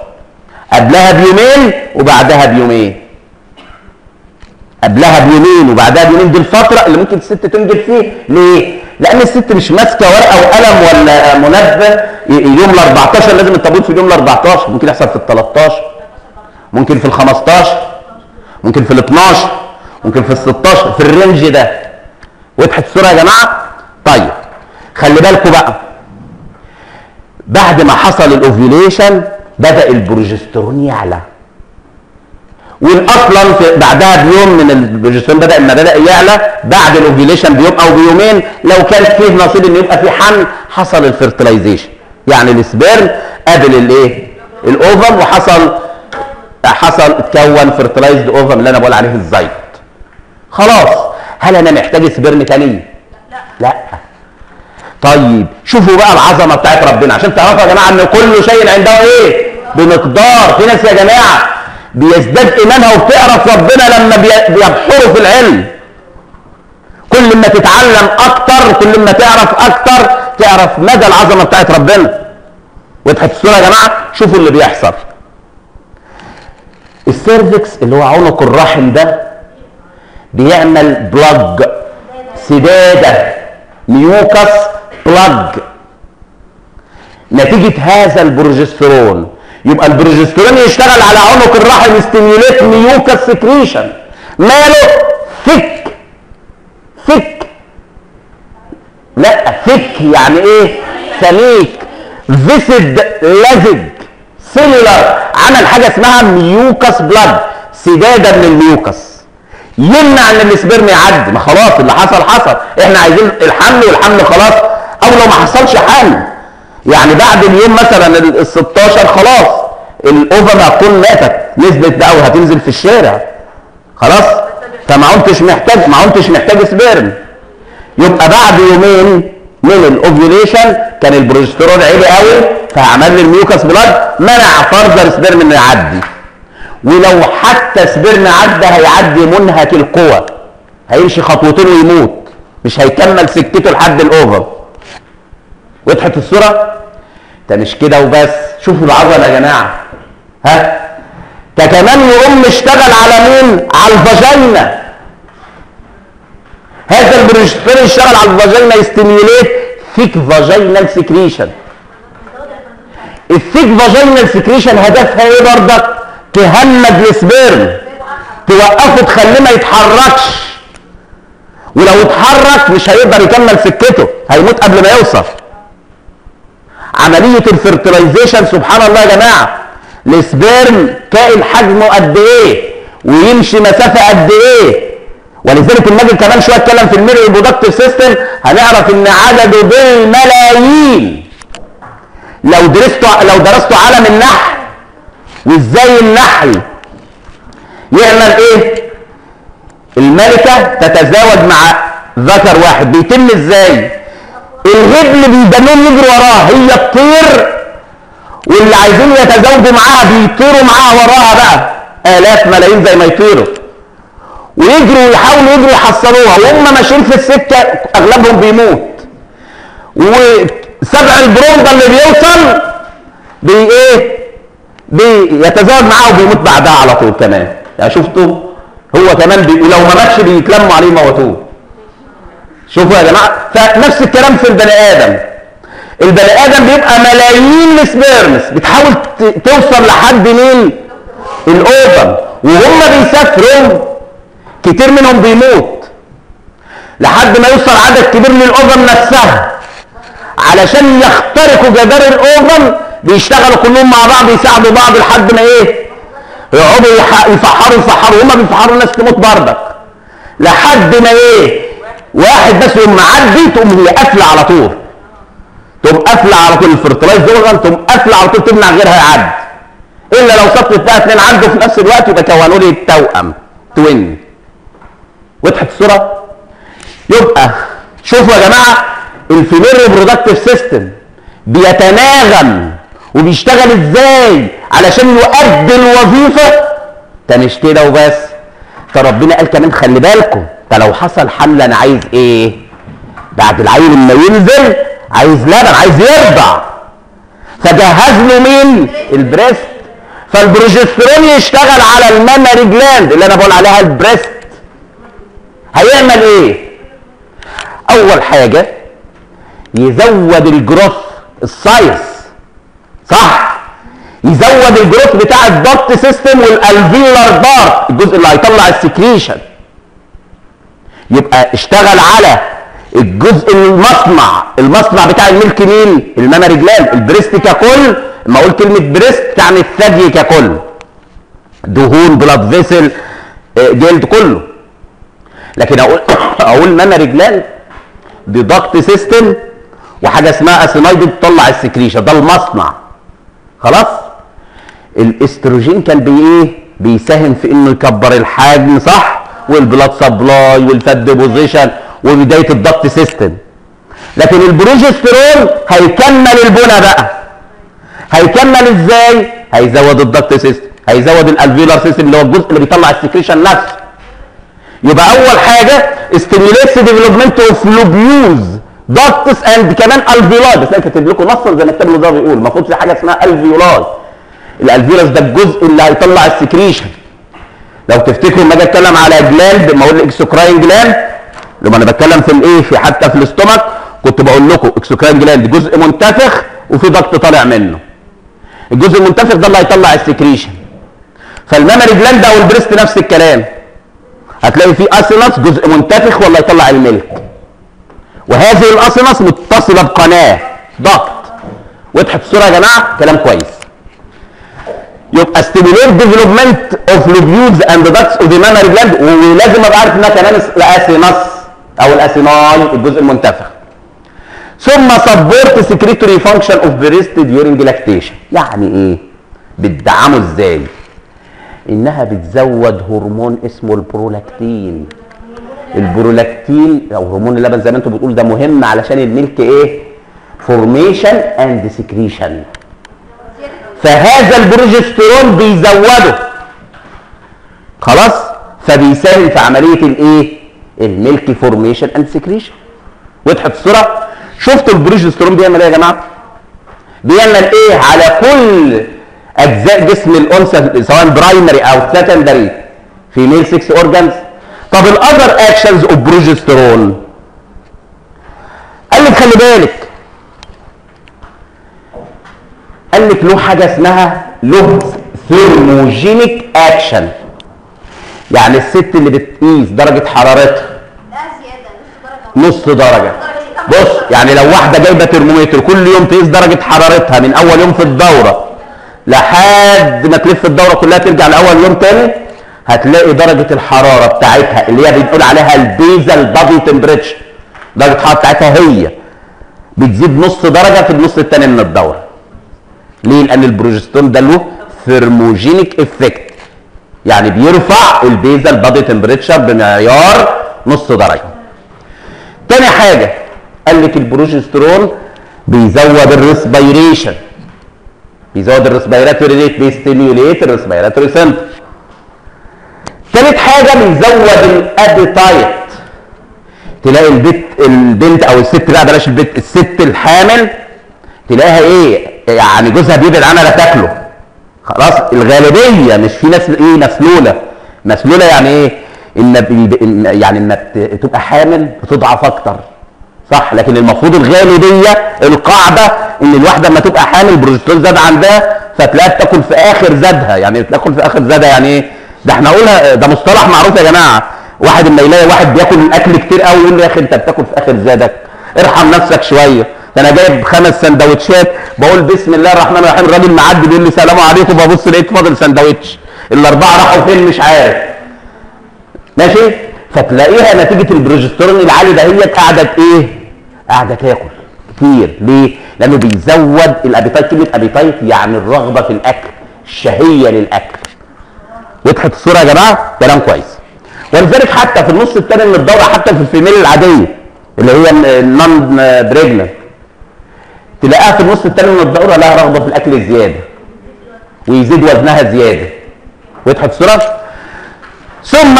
قبلها بيومين وبعدها بيومين. قبلها بيومين وبعدها بيومين. دي الفترة اللي ممكن الست تنجب فيه. ليه؟ لأن الست مش ماسكة ورقة وقلم ولا منبه يوم ال 14 لازم التابوت في اليوم ال 14 ممكن يحصل في ال 13 ممكن في ال 15 ممكن في ال 12 ممكن في ال 16 في ال range ده. وضحت الصورة يا جماعة؟ طيب خلي بالكم بقى. بعد ما حصل ال ovulation بدأ البروجسترون يعلى. والاصلا في بعدها بيوم من البروجسترون بدا لما بدأ يعلى بعد ال ovulation بيوم أو بيومين. لو كان فيه نصيب ان يبقى في حمل حصل ال fertilization يعني ال sperm قابل الايه ال ovum وحصل حصل اتكون fertilized ovum اللي أنا بقول عليه الزيت. خلاص. هل أنا محتاج sperm تاني؟ لا. طيب. شوفوا بقى العظمة بتاعت ربنا. عشان تعرفوا يا جماعة إن كل شيء عنده إيه؟ بمقدار. في ناس يا جماعة بيزداد إيمانها وبتعرف ربنا لما بي- بيبحروا في العلم. كل ما تتعلم أكتر كل ما تعرف أكتر تعرف مدى العظمة بتاعت ربنا. الصورة يا جماعة شوفوا اللي بيحصل. ال cervix اللي هو عنق الرحم ده بيعمل plug سدادة mucus plug نتيجة هذا البروجسترون يبقى البروجسترون يشتغل على عنق الرحم stimulate mucus secretion ماله؟ thick thick لا thick يعني إيه؟ سميك. viscid لزج cellular. عمل حاجة اسمها mucus plug. سدادة من ال mucus. يمنع إن ال sperm يعدي ما خلاص اللي حصل حصل. إحنا عايزين الحمل والحمل خلاص. أو لو ما حصلش حمل. يعني بعد اليوم مثلا ال 16 خلاص ال ovum هتكون ماتت نزلت بقى وهتنزل في الشارع. خلاص؟ فما كنتش محتاج ما كنتش محتاج sperm يبقى بعد يومين من ال ovulation كان البروجسترون عالي قوي فعمل لي ال mucus plug منع further sperm إنه يعدي. ولو حتى sperm عدى هيعدي منهك القوى هيمشي خطوتين ويموت. مش هيكمل سكته لحد ال ovum. وضحت الصورة؟ ده مش كده وبس. شوفوا العظمه يا جماعة. ها؟ ده كمان يقوم اشتغل على مين؟ على ال vagina. هذا البروجسترون يشتغل على ال vagina ي stimulate thick vaginal secretion ال thick vaginal secretion هدفها إيه برضك؟ تهمد ال sperm. توقفه تخليه ما يتحركش. ولو اتحرك مش هيقدر يكمل سكته. هيموت قبل ما يوصل. عملية ال fertilization سبحان الله يا جماعة. ال sperm كائن حجمه قد إيه؟ ويمشي مسافة قد إيه؟ ولذلك المجد كمان شوية أتكلم في الميري ريبرودكتيف سيستم هنعرف إن عدده بالملايين. لو درستوا لو درستوا عالم النحل وإزاي النحل يعمل إيه؟ الملكة تتزاوج مع ذكر واحد. بيتم إزاي؟ الهبل بيدنون يجري وراها هي تطير واللي عايزين يتزاوجوا معاها بيطيروا معاها وراها بقى. آلاف ملايين زي ما يطيروا. ويجروا ويحاولوا يجروا يحصلوها. وهم ماشيين في السكة أغلبهم بيموت. وسبع البرومبا اللي بيوصل بي إيه؟ بيتزاوج معاه وبيموت بعدها على طول كمان. يعني شفتوا؟ هو كمان بي... ولو ما ماتش بيتلموا عليه موتوه شوفوا يا جماعة فنفس الكلام في البني آدم. البني آدم بيبقى ملايين ال sperms بتحاول توصل لحد مين؟ ال ovum وهم بيسافروا كتير منهم بيموت. لحد ما يوصل عدد كبير لل ovum نفسها علشان يخترقوا جدار ال ovum بيشتغلوا كلهم مع بعض يساعدوا بعض لحد ما إيه؟ يقعدوا يفحروا يفحروا. هما بيفحروا الناس تموت بردك. لحد ما إيه؟ واحد بس يقوم معدي تقوم هي قافلة على طول. تقوم قافلة على طول ال fertilized دول تقوم قافلة على طول تمنع غيرها يعدي. إلا لو نطت بقى اتنين عنده في نفس الوقت يبقى كونوا لي التوأم. twin. وضحت الصورة؟ يبقى شوفوا يا جماعة ال female reproductive system بيتناغم وبيشتغل إزاي؟ علشان يؤدي الوظيفة. مش كده وبس. فربنا قال كمان خلي بالكم ده لو حصل حمل أنا عايز إيه؟ بعد العيل لما ينزل عايز لبن عايز يرضع. فجهز له مين؟ ال breast. فالبروجسترون يشتغل على ال mammary gland اللي أنا بقول عليها ال breast. هيعمل إيه؟ أول حاجة يزود ال growth ال size. صح؟ يزود ال growth بتاع ال duct system وال alveolar part الجزء اللي هيطلع ال secretion. يبقى اشتغل على الجزء المصنع المصنع بتاع ال milk مين؟ ال mammary gland ال breast ككل. لما أقول كلمة breast تعني الثدي ككل. دهون blood vessel آه، جلد كله. لكن أقول [COUGHS] أقول mammary gland دي duct system وحاجة اسمها acini دي بتطلع ال secretion ده المصنع. خلاص؟ الاستروجين كان بي إيه بيساهم في إنه يكبر الحجم صح؟ وال blood supply وال fat deposition وبدايه ال duct system لكن البروجسترون هيكمل البنى بقى. هيكمل إزاي؟ هيزود ال duct system هيزود ال alveolar system اللي هو الجزء اللي بيطلع ال secretion نفسه. يبقى أول حاجة stimulates development of lobules ducts and كمان alveoli بس أنا كاتب لكم نصا زي ما الكتاب ده بيقول المفروض في حاجة اسمها alveoli ال alveolus ده الجزء اللي هيطلع ال secretion. لو تفتكروا لما أجي أتكلم على gland لما أقول exocrine gland لما أنا بتكلم في الإيه في حتى في ال stomach كنت بقول لكم exocrine gland جزء منتفخ وفي duct طالع منه. الجزء المنتفخ ده اللي هيطلع ال secretion. فال mammary gland أو ال breast نفس الكلام. هتلاقي فيه acinus جزء منتفخ واللي يطلع ال milk وهذه ال acinus متصلة بقناة duct. وضحت الصورة يا جماعة كلام كويس. يبقى stimulate development of lobules and ducts of the mammary gland ولازم ابقى عارف انها كمان ال acinus أو ال acini الجزء المنتفخ. ثم support secretory function of breast during lactation يعني إيه؟ بتدعمه إزاي؟ إنها بتزود هرمون اسمه البرولاكتين. البرولاكتين أو هرمون اللبن زي ما أنتم بتقول ده مهم علشان ال milk إيه؟ formation and secretion فهذا البروجسترون بيزوده. خلاص؟ فبيساهم في عملية الإيه؟ ال milk formation and secretion وضحت الصورة؟ شفتوا البروجسترون بيعمل إيه يا جماعة؟ بيعمل إيه على كل أجزاء جسم الأنثى سواء primary أو secondary female sex organs طب ال other actions of progesterone قال لك خلي بالك قال لك له حاجة اسمها له thermogenic action. يعني الست اللي بتقيس درجة حرارتها. نص درجة. بص يعني لو واحدة جايبة ترمومتر كل يوم تقيس درجة حرارتها من أول يوم في الدورة لحد ما تلف الدورة كلها ترجع لأول يوم تاني هتلاقي درجة الحرارة بتاعتها اللي هي بنقول عليها ال basal body temperature درجة الحرارة بتاعتها هي. بتزيد نص درجة في النص التاني من الدورة. ليه لأن البروجسترون ده له thermogenic effect. يعني بيرفع ال basal body temperature بمعيار نص درجة. تاني حاجة قال لك البروجسترون بيزود ال respiration. بيزود ال respiratory rate بي stimulate ال respiratory center. تالت حاجة بيزود ال appetite. تلاقي البت البنت أو الست لا بلاش البنت الست الحامل تلاقيها إيه؟ يعني جوزها بيبعد عنها لا تاكله. خلاص الغالبية مش في ناس إيه مسلولة. مسلولة يعني إيه؟ إن يعني ان بت- تبقى حامل بتضعف أكتر. صح لكن المفروض الغالبية القاعدة إن الواحدة لما تبقى حامل البروجسترون زاد عندها فتلاقيها بتاكل في آخر زادها. يعني بتاكل في آخر زادها يعني إيه؟ ده إحنا قولها ده مصطلح معروف يا جماعة. واحد اما يلاقي واحد بياكل الاكل كتير قوي يقول له يا أخي أنت بتاكل في آخر زادك. ارحم نفسك شوية. ده أنا جايب خمس سندوتشات. بقول بسم الله الرحمن الرحيم. الراجل معدي بيقول لي سلام عليكم ببص لقيت فاضل سندوتش. الاربعه راحوا فين مش عارف. ماشي؟ فتلاقيها نتيجة البروجسترون العالي ده هي قاعدة إيه؟ قاعدة تاكل. كتير. ليه؟ لأنه بيزود ال appetite. كلمة appetite يعني الرغبة في الأكل. الشهية للأكل. وضحت الصورة يا جماعة؟ كلام كويس. ولذلك حتى في النص الثاني من الدورة حتى في ال female العادية اللي هي ال non-pregnant تلاقيها في النص الثاني من الدوره لها رغبة في الأكل زياده ويزيد وزنها زيادة وضحت الصورة ثم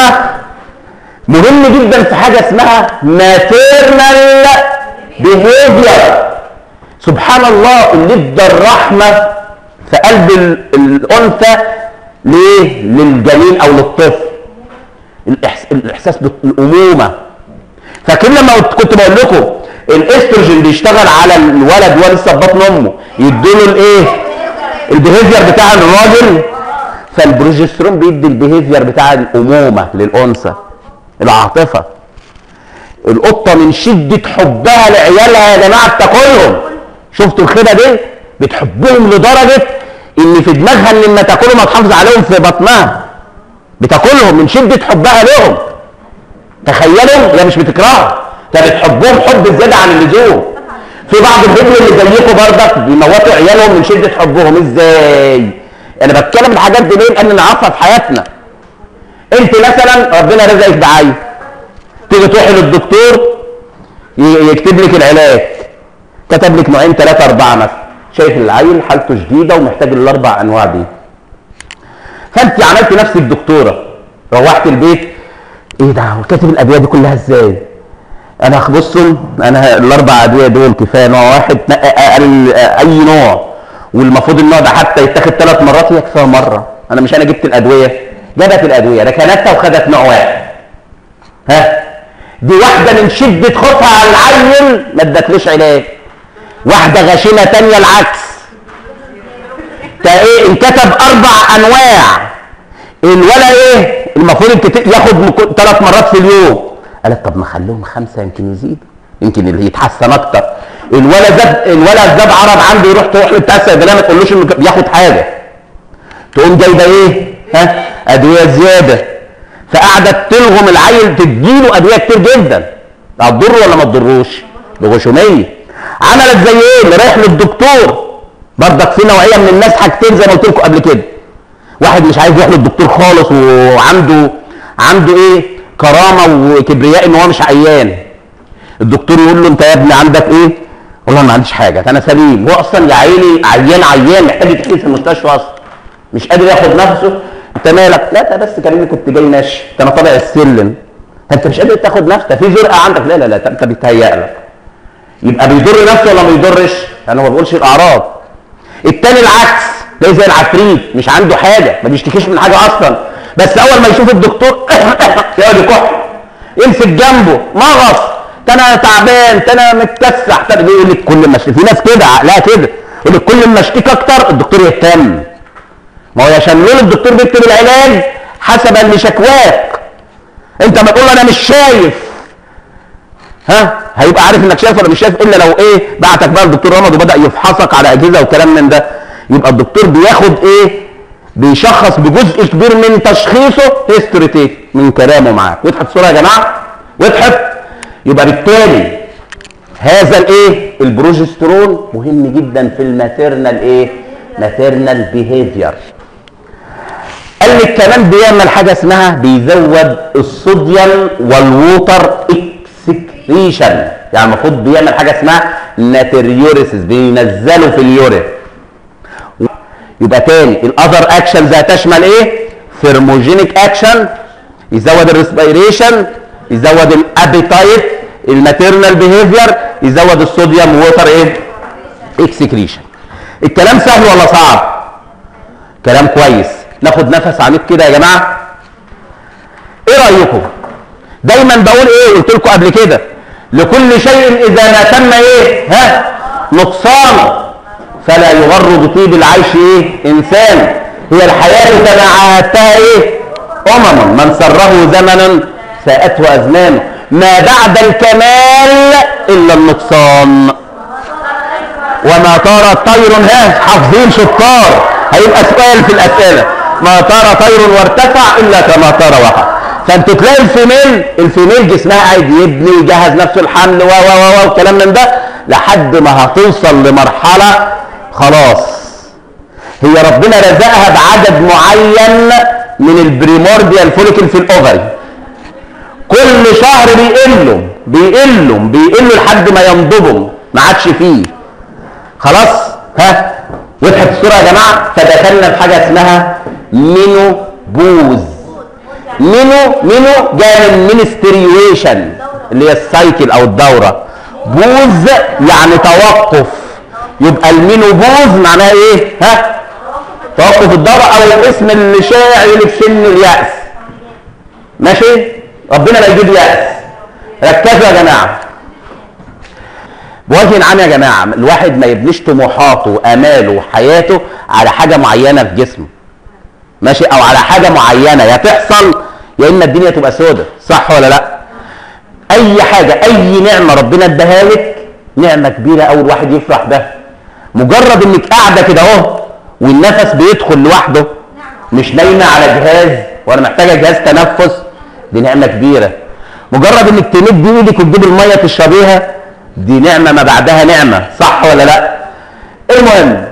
مهم جدا في حاجة اسمها maternal behavior سبحان الله اللي ادى الرحمة في قلب ال- الأنثى ليه؟ للجنين أو للطفل. الإحساس بالأمومة فاكرين لما كنت بقول لكم الاستروجين بيشتغل على الولد وهو لسه في بطن أمه. يديله الإيه؟ ال behavior بتاع الراجل. فالبروجسترون بيدي ال behavior بتاع الأمومة للأنثى العاطفة. القطة من شدة حبها لعيالها يا جماعة بتاكلهم. شفتوا الخيبة دي؟ بتحبهم لدرجة إن في دماغها إن لما تاكلهم هتحافظ عليهم في بطنها. بتاكلهم من شدة حبها لهم تخيلوا هي مش بتكرههم ده بتحبهم حب زيادة عن اللزوم. في بعض الفيديو اللي زيكم برضك بيموتوا عيالهم من شدة حبهم. إزاي؟ أنا بتكلم الحاجات دي ليه؟ لأن نعرفها في حياتنا. أنت مثلا ربنا رزقك بعين تيجي تروحي للدكتور يكتب لك العلاج. كتب لك نوعين ثلاثة أربعة مثلا. شايف العيل حالته شديدة ومحتاج الأربع أنواع دي. فأنت عملت نفسك دكتورة. روحت البيت. إيه ده؟ هو كاتب الأدوية دي كلها إزاي؟ أنا بصوا أنا الأربع أدوية دول كفاية نوع واحد أقل أي نوع. والمفروض النوع ده حتى يتاخد ثلاث مرات هي كفاية مرة. أنا مش أنا جبت الأدوية جابت الأدوية ركنتها وخدت نوع واحد. ها؟ دي واحدة من شدة خوفها على العيل ما ادتلوش علاج. واحدة غشيمة تانية العكس. تا إيه؟ انكتب أربع أنواع. الولا إيه؟ المفروض ياخد ثلاث مرات في اليوم. قالت طب ما خليهم خمسة يمكن يزيد يمكن اللي يتحسن أكتر الولا زاد الولا زاد عرض عنده يروح تروح لبتاع الصيدلية ما تقولوش إنه بياخد حاجة تقوم جايبة إيه؟ ها؟ أدوية زيادة فقعدت تلغم العيل تديله أدوية كتير جدا هتضره ولا ما تضروش؟ بغشومية عملت زي إيه؟ رايح للدكتور برضك في نوعية من الناس حاجتين زي ما قلت لكم قبل كده واحد مش عايز يروح للدكتور خالص وعنده عنده إيه؟ كرامة وكبرياء إن هو مش عيان. الدكتور يقول له أنت يا ابني عندك إيه؟ والله ما عنديش حاجة أنا سليم. هو أصلا يا عيني عيان عيان محتاج يتحجز في المستشفى أصلا. مش قادر ياخد نفسه. أنت مالك؟ لا ده بس كلمني كنت جاي ماشي ده أنا طالع السلم. أنت مش قادر تاخد نفسك. في جرأة عندك؟ لا لا لا. أنت بيتهيأ لك. يبقى بيضر نفسه ولا ما بيضرش؟ أنا ما بقولش الأعراض. التاني العكس. ده زي العفريت. مش عنده حاجة. ما بيشتكيش من حاجة أصلا. بس أول ما يشوف الدكتور [COUGHS] يقعد يكح يمسك جنبه مغص. أنا تعبان أنا متكسح. يقول لك كل ما في ناس كده عقلها كده. يقول كل ما اشتكي أكتر الدكتور يهتم. ما هو عشان لون الدكتور بيكتب العلاج حسب لشكواك أنت ما تقول أنا مش شايف. ها؟ هيبقى عارف إنك شايف ولا مش شايف إلا لو إيه بعتك بقى الدكتور رمض وبدأ يفحصك على أجهزة وكلام من ده. يبقى الدكتور بياخد إيه؟ بيشخص بجزء كبير من تشخيصه history take من كلامه معاك. وضحت الصورة يا جماعة؟ وضحت يبقى بالتالي هذا الايه؟ البروجسترون مهم جدا في ال maternal إيه؟ maternal behavior قال لك كمان بيعمل حاجة اسمها بيزود ال sodium وال water excretion يعني المفروض بيعمل حاجة اسمها natriuresis بينزله في ال urine. يبقى تاني. ال other actions هتشمل إيه؟ thermogenic action يزود ال respiration يزود ال appetite ال maternal behavior يزود ال sodium و water إيه؟ excretion الكلام سهل ولا صعب؟ كلام كويس. ناخد نفس عميق كده يا جماعة. إيه رأيكم؟ دايما بقول إيه؟ قلت لكم قبل كده. لكل شيء إذا ما تم إيه؟ ها؟ نقصان. فلا يغر بطيب العيش إيه؟ إنسان. هي الحياة كما شاهدتها إيه؟ اهه من سره زمن ساءته أزمانه. ما بعد الكمال إلا النقصان. وما طار طير ها؟ حافظين شطار. هيبقى سؤال في الأسئلة. ما طار طير وارتفع إلا كما طار وقع. فأنت تلاقي ال female ال female جسمها قاعد يبني يجهز نفسه الحمل و و و وكلام من ده لحد ما هتوصل لمرحلة خلاص. هي ربنا رزقها بعدد معين من ال primordial follicle في ال ovary. كل شهر بيقلوا بيقلوا بيقلوا لحد ما ينضبوا ما عادش فيه. خلاص؟ ها؟ وضحت الصورة يا جماعة. فدخلنا في حاجة اسمها menopause meno meno جاية من menstruation اللي هي ال cycle أو الدورة. pause يعني توقف. يبقى ال menopause معناها إيه؟ ها؟ توقف الدوره أو الاسم اللي شائع اللي في سن اليأس. ماشي؟ ربنا لا يجيب يأس. ركزوا يا جماعة. بوجه عام يا جماعة الواحد ما يبنيش طموحاته واماله وحياته على حاجة معينة في جسمه. ماشي؟ أو على حاجة معينة يا تحصل يا اما الدنيا تبقى سودة. صح ولا لأ؟ أي حاجة أي نعمة ربنا اداها لك نعمة كبيرة قوي الواحد يفرح بها. مجرد انك قاعدة كده اهو والنفس بيدخل لوحده مش نايمة على جهاز وأنا محتاجة جهاز تنفس دي نعمة كبيرة. مجرد انك تمد إيدك وتجيب المية تشربيها دي نعمة ما بعدها نعمة صح ولا لا؟ المهم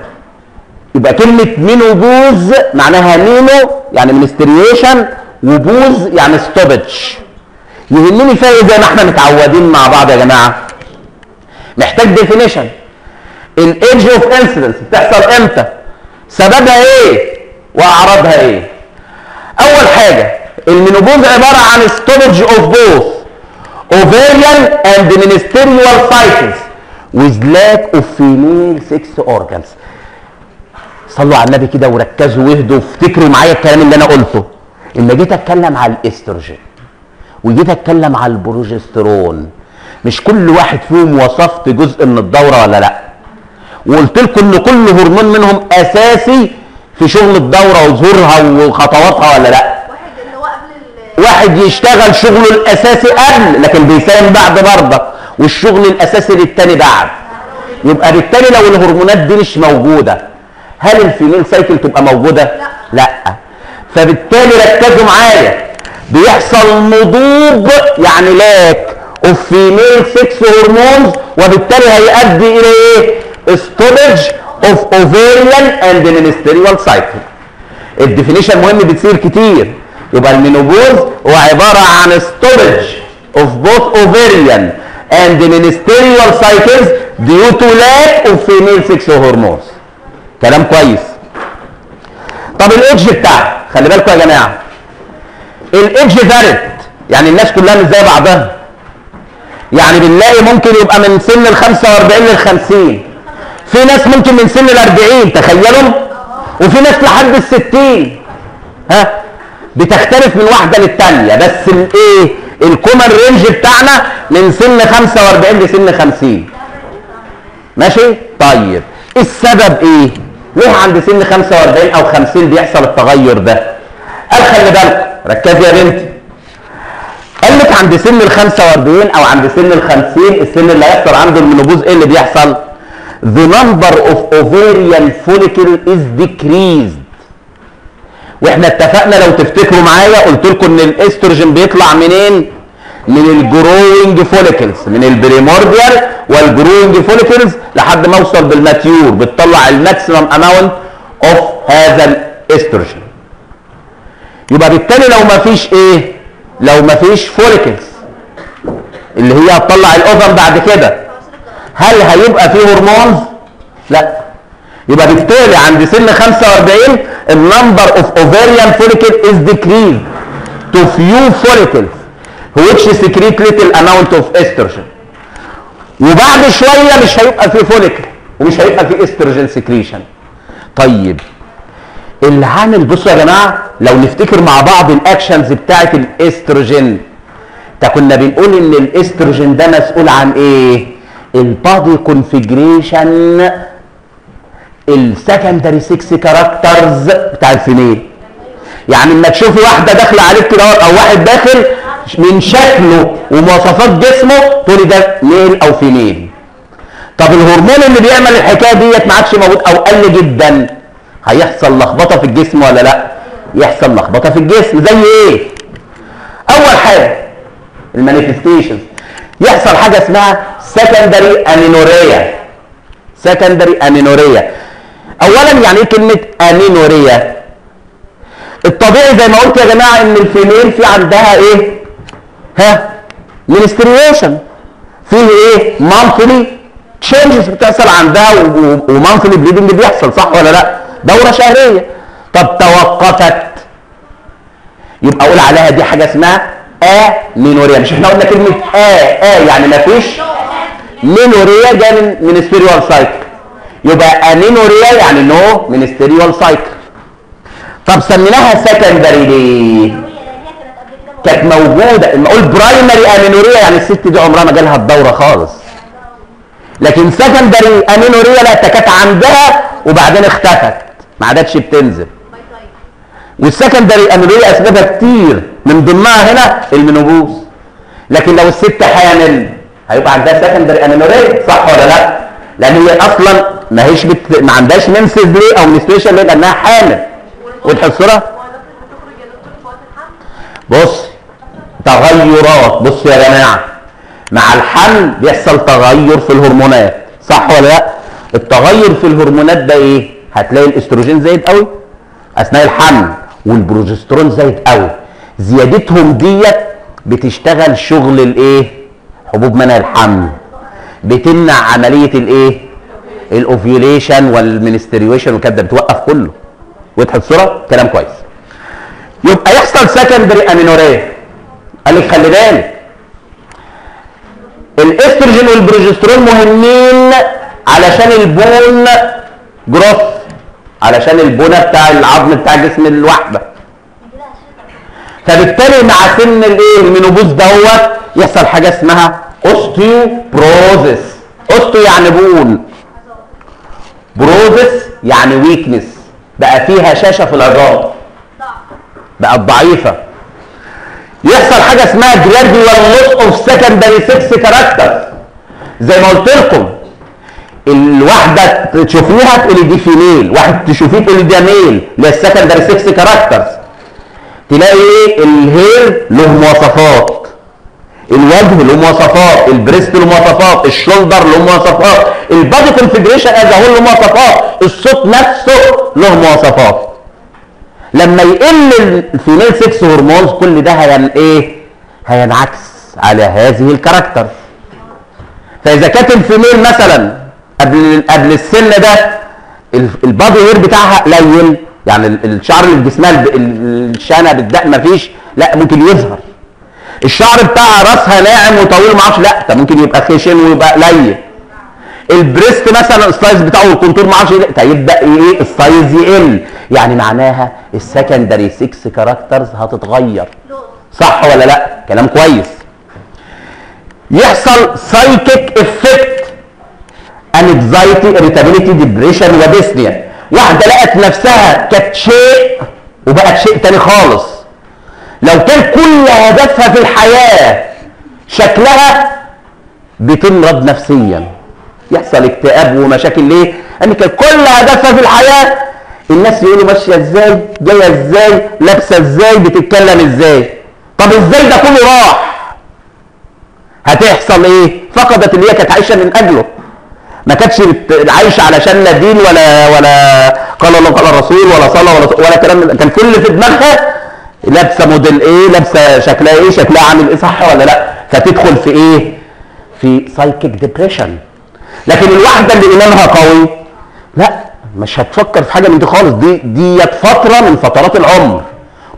يبقى كلمة menopause معناها meno يعني menstruation و pause يعني stoppage يهمني فيها زي ما إحنا متعودين مع بعض يا جماعة. محتاج definition ال age of incidence بتحصل إمتى؟ سببها إيه؟ وأعراضها إيه؟ أول حاجة ال menopause عبارة عن stoppage of both ovarian and menstrual cycles with lack of female sex hormones. صلوا على النبي كده وركزوا واهدوا وافتكروا معايا الكلام اللي أنا قلته. إن جيت أتكلم على الإستروجين وجيت أتكلم على البروجسترون مش كل واحد فيهم وصفت جزء من الدورة ولا لأ؟ وقلت لكم إن كل هرمون منهم أساسي في شغل الدورة وظهورها وخطواتها ولا لأ؟ واحد اللي هو قبل ال واحد يشتغل شغله الأساسي قبل لكن بيساهم بعد برضه والشغل الأساسي للتاني بعد. يبقى بالتالي لو الهرمونات دي مش موجودة هل ال female cycle تبقى موجودة؟ لا. فبالتالي ركزوا معايا. بيحصل نضوج يعني lack of female sex hormones وبالتالي هيؤدي إلى إيه؟ stoppage of ovarian and menstrual cycle ال definition مهم بتصير كتير. يبقى ال menopause هو عبارة عن stoppage of both ovarian and menstrual cycles due to lack of female sex hormones. كلام كويس. طب الايدج بتاعها خلي بالكم يا جماعة. ال age varied يعني الناس كلها مش زي بعضها. يعني بنلاقي ممكن يبقى من سن ال 45 لل 50 في ناس ممكن من سن ال 40 تخيلوا؟ وفي ناس لحد ال 60 ها؟ بتختلف من واحدة للثانيه بس الايه ال common range بتاعنا من سن 45 لسن 50 ماشي؟ طيب السبب إيه؟ ليه عند سن 45 أو 50 بيحصل التغير ده؟ قال خلي بالك ركزي يا بنتي. قال لك عند سن ال 45 أو عند سن ال 50 السن اللي هيحصل عنده المنوبوز إيه اللي بيحصل the number of ovarian follicle is decreased. وإحنا اتفقنا لو تفتكروا معايا قلت لكم إن الإستروجين بيطلع منين؟ من ال growing follicles من ال primordial وال growing follicles لحد ما أوصل بال mature بتطلع ال maximum amount of هذا الإستروجين. يبقى بالتالي لو ما فيش إيه؟ لو ما فيش follicles اللي هي هتطلع ال ovum بعد كده. هل هيبقى فيه hormones لا. يبقى بالتالي عند سن 45 ال number of ovarian follicle is decreased to few follicles which secrete little amount of estrogen. وبعد شوية مش هيبقى فيه follicle ومش هيبقى فيه estrogen secretion طيب اللي عامل بصوا يا جماعة لو نفتكر مع بعض ال actions بتاعه الاستروجين ده كنا بنقول إن الاستروجين ده مسؤول عن إيه؟ ال body configuration ال secondary sex characters بتاع ال female يعني لما تشوفي واحدة داخلة عليك كده أو واحد داخل من شكله ومواصفات جسمه تقولي ده male أو female طب الهرمون اللي بيعمل الحكاية ديت ما عادش موجود أو قل جدا. هيحصل لخبطة في الجسم ولا لأ؟ يحصل لخبطة في الجسم. زي إيه؟ أول حاجة ال manifestation. يحصل حاجة اسمها secondary amenorrhea secondary amenorrhea اولا يعني إيه كلمة amenorrhea الطبيعي زي ما قلت يا جماعة إن ال female في عندها إيه؟ ها؟ menstruation فيه إيه؟ monthly changes بتحصل عندها و monthly bleeding بيحصل صح ولا لأ؟ دورة شهرية. طب توقفت. يبقى أقول عليها دي حاجة اسمها amenorrhea مش إحنا قلنا كلمة آ آ يعني ما فيش menorrhea جاية من menstrual cycle يبقى amenorrhea يعني no menstrual cycle طب سميناها secondary ليه؟ كانت موجودة. لما أقول primary amenorrhea يعني الست دي عمرها ما جالها الدورة خالص. لكن secondary amenorrhea لا كانت عندها وبعدين اختفت. ما عادتش بتنزل. وال secondary amenorrhea أسبابها كتير. من ضمنها هنا ال menopause لكن لو الست حامل هيبقى عندها secondary amenorrhea صح ولا لا؟ لأن هي أصلا ما هيش بت... ما عندهاش menses ليه أو menstruation ليه؟ لأنها حامل. والحصره بص تغيرات. بص يا جماعة مع الحمل بيحصل تغير في الهرمونات. صح ولا لا؟ التغير في الهرمونات ده إيه؟ هتلاقي الأستروجين زايد قوي أثناء الحمل والبروجسترون زايد قوي. زيادتهم ديت بتشتغل شغل الإيه؟ حبوب منع الحمل. بتمنع عملية الايه؟ ال ovulation وال menstruation وكده بتوقف كله. وضحت الصورة كلام كويس. يبقى يحصل secondary amenorrhea قال لك خلي بالك. الاستروجين والبروجسترون مهمين علشان ال bone growth علشان البنى بتاع العظم بتاع جسم الواحده فبالتالي مع سن الايه ال menopause دوت يحصل حاجة اسمها osteoporosis osteo يعني bone porosis يعني weakness بقى فيه هشاشه في العظام. بقت ضعيفة. يحصل حاجة اسمها gradual loss of secondary sex character زي ما قلت لكم الواحدة تشوفيها تقولي دي female واحد تشوفيه تقولي ده male اللي هي السكندري 6 كاركترز تلاقي إيه؟ ال hair له مواصفات. الوجه له مواصفات ال breast له مواصفات ال shoulder له مواصفات ال body configuration as whole له مواصفات الصوت نفسه له مواصفات. لما يقل ال female sex hormones كل ده هين إيه؟ هينعكس على هذه ال character. فإذا كانت ال female مثلا قبل قبل السن ده ال body hair بتاعها قليل يعني الشعر اللي في جسمها الشنب الدقن مفيش لا ممكن يظهر. الشعر بتاع راسها ناعم وطويل ما أعرفش لا ده ممكن يبقى خشن ويبقى قليل ال breast مثلا ال size بتاعه وال contour ما أعرفش يبدأ إيه ال size يقل. يعني معناها ال secondary sex characters هتتغير. صح ولا لا؟ كلام كويس. يحصل psychic effect anxiety irritability depression و dyspnea واحدة لقت نفسها كانت شيء وبقت شيء تاني خالص. لو كان كل هدفها في الحياة شكلها بتمرض نفسيا يحصل اكتئاب ومشاكل ليه؟ لأن كان كل هدفها في الحياة الناس يقولوا ماشية إزاي؟ جاية إزاي؟ لابسة إزاي؟ بتتكلم إزاي؟ طب إزاي ده كله راح؟ هتحصل إيه؟ فقدت اللي هي كانت عايشة من أجله. ما كانتش عايشة علشان لا دين ولا ولا قال الله قال الرسول ولا صلاه ولا ولا كلام كان كل في دماغها لابسة موديل إيه؟ لابسة شكلها إيه؟ شكلها عامل إيه صح ولا لأ؟ فتدخل في إيه؟ في psychic depression. لكن الواحدة اللي إيمانها قوي لأ مش هتفكر في حاجة من دي خالص دي ديت فترة من فترات العمر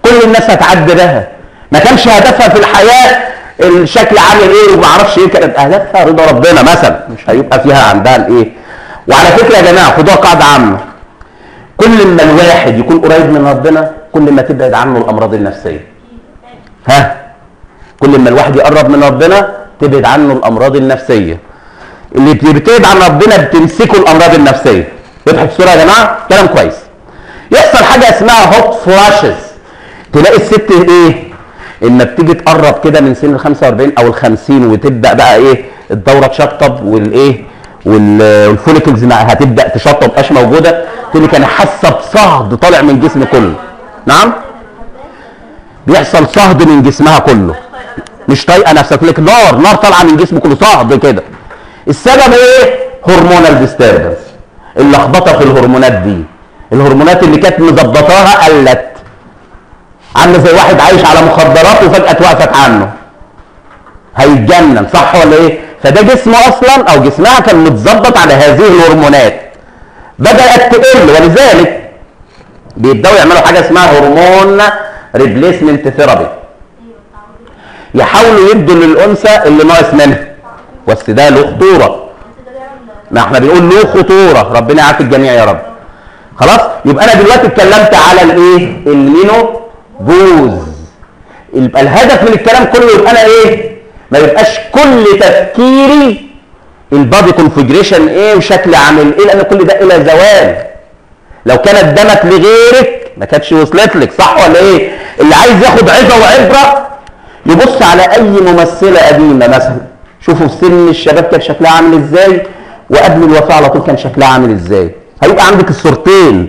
كل الناس هتعدي بها ما كانش هدفها في الحياة الشكل عامل إيه وما أعرفش إيه كانت هدفها رضا ربنا مثلا مش هيبقى فيها عندها الإيه وعلى فكرة يا جماعة خدوها قاعدة عامة كل ما الواحد يكون قريب من ربنا كل ما تبعد عنه الأمراض النفسية. ها؟ كل ما الواحد يقرب من ربنا تبعد عنه الأمراض النفسية. اللي بتبتعد عن ربنا بتمسكه الأمراض النفسية. واضح الصورة يا جماعة كلام كويس. يحصل حاجة اسمها hot flashes تلاقي الست إيه؟ اما بتيجي تقرب كده من سن ال 45 أو ال 50 وتبدأ بقى إيه؟ الدورة تشطب والايه وال- وال follicles هتبدأ تشطب مبقاش موجودة. تقول لك أنا حاسة بصهد طالع من جسمي كله. نعم؟ بيحصل صهد من جسمها كله. مش طايقة نفسها. تقول لك نار نار طالعة من جسمه كله صهد كده. السبب إيه؟ هرمونال ديستربنس اللخبطه في الهرمونات دي. الهرمونات اللي كانت مظبطاها قلت. عامله زي واحد عايش على مخدرات وفجأة توقفت عنه. هيتجنن صح ولا إيه؟ فده جسمه أصلا أو جسمها كان متظبط على هذه الهرمونات. بدأت تقل ولذلك بيبدأوا يعملوا حاجة اسمها hormone replacement therapy يحاولوا يدوا للأنثى اللي ناقص منها. بس ده له خطورة. ما إحنا بنقول له خطورة. ربنا يعافي الجميع يا رب. خلاص؟ يبقى أنا دلوقتي اتكلمت على الإيه؟ ال menopause يبقى الهدف من الكلام كله يبقى أنا إيه؟ ما يبقاش كل تفكيري ال body configuration إيه وشكل عامل إيه؟ لأن كل ده إلى زوال. لو كانت دامت لغيرك ما كانتش وصلت لك صح ولا إيه؟ اللي عايز ياخد عظة وعبرة يبص على أي ممثلة قديمة مثلا. شوفوا في سن الشباب كان شكلها عامل إزاي وقبل الوفاة على طول كان شكلها عامل إزاي. هيبقى عندك الصورتين.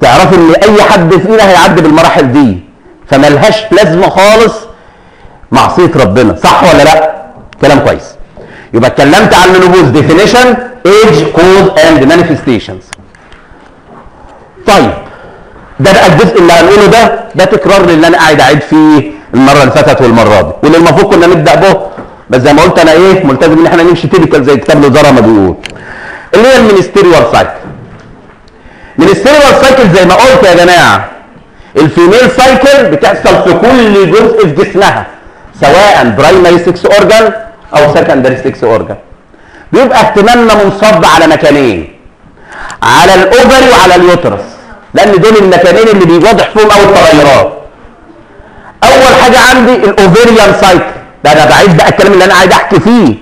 تعرفي إن أي حد فينا هيعدي بالمراحل دي. فملهاش لازمة خالص معصية ربنا صح ولا لأ؟ كلام كويس. يبقى اتكلمت عن ال menopause definition age cause and manifestations طيب ده بقى الجزء اللي هنقوله ده ده تكرار للي أنا قاعد أعيد فيه المرة اللي فاتت والمرة دي. واللي المفروض كنا نبدأ به بس زي ما قلت أنا إيه ملتزم إن إحنا نمشي typical زي كتاب الوزارة ما بيقول. اللي هي ال menstrual cycle ال menstrual cycle زي ما قلت يا جماعة ال female cycle بتحصل في كل جزء في جسمها سواء primary sex organ أو secondary sex organ بيبقى اهتمامنا منصب على مكانين على ال ovary وعلى ال uterus. لأن دول المكانين اللي بيواضح فيهم أول تغيرات. أول حاجة عندي ال ovarian cycle ده أنا بعيد بقى الكلام اللي أنا قاعد أحكي فيه.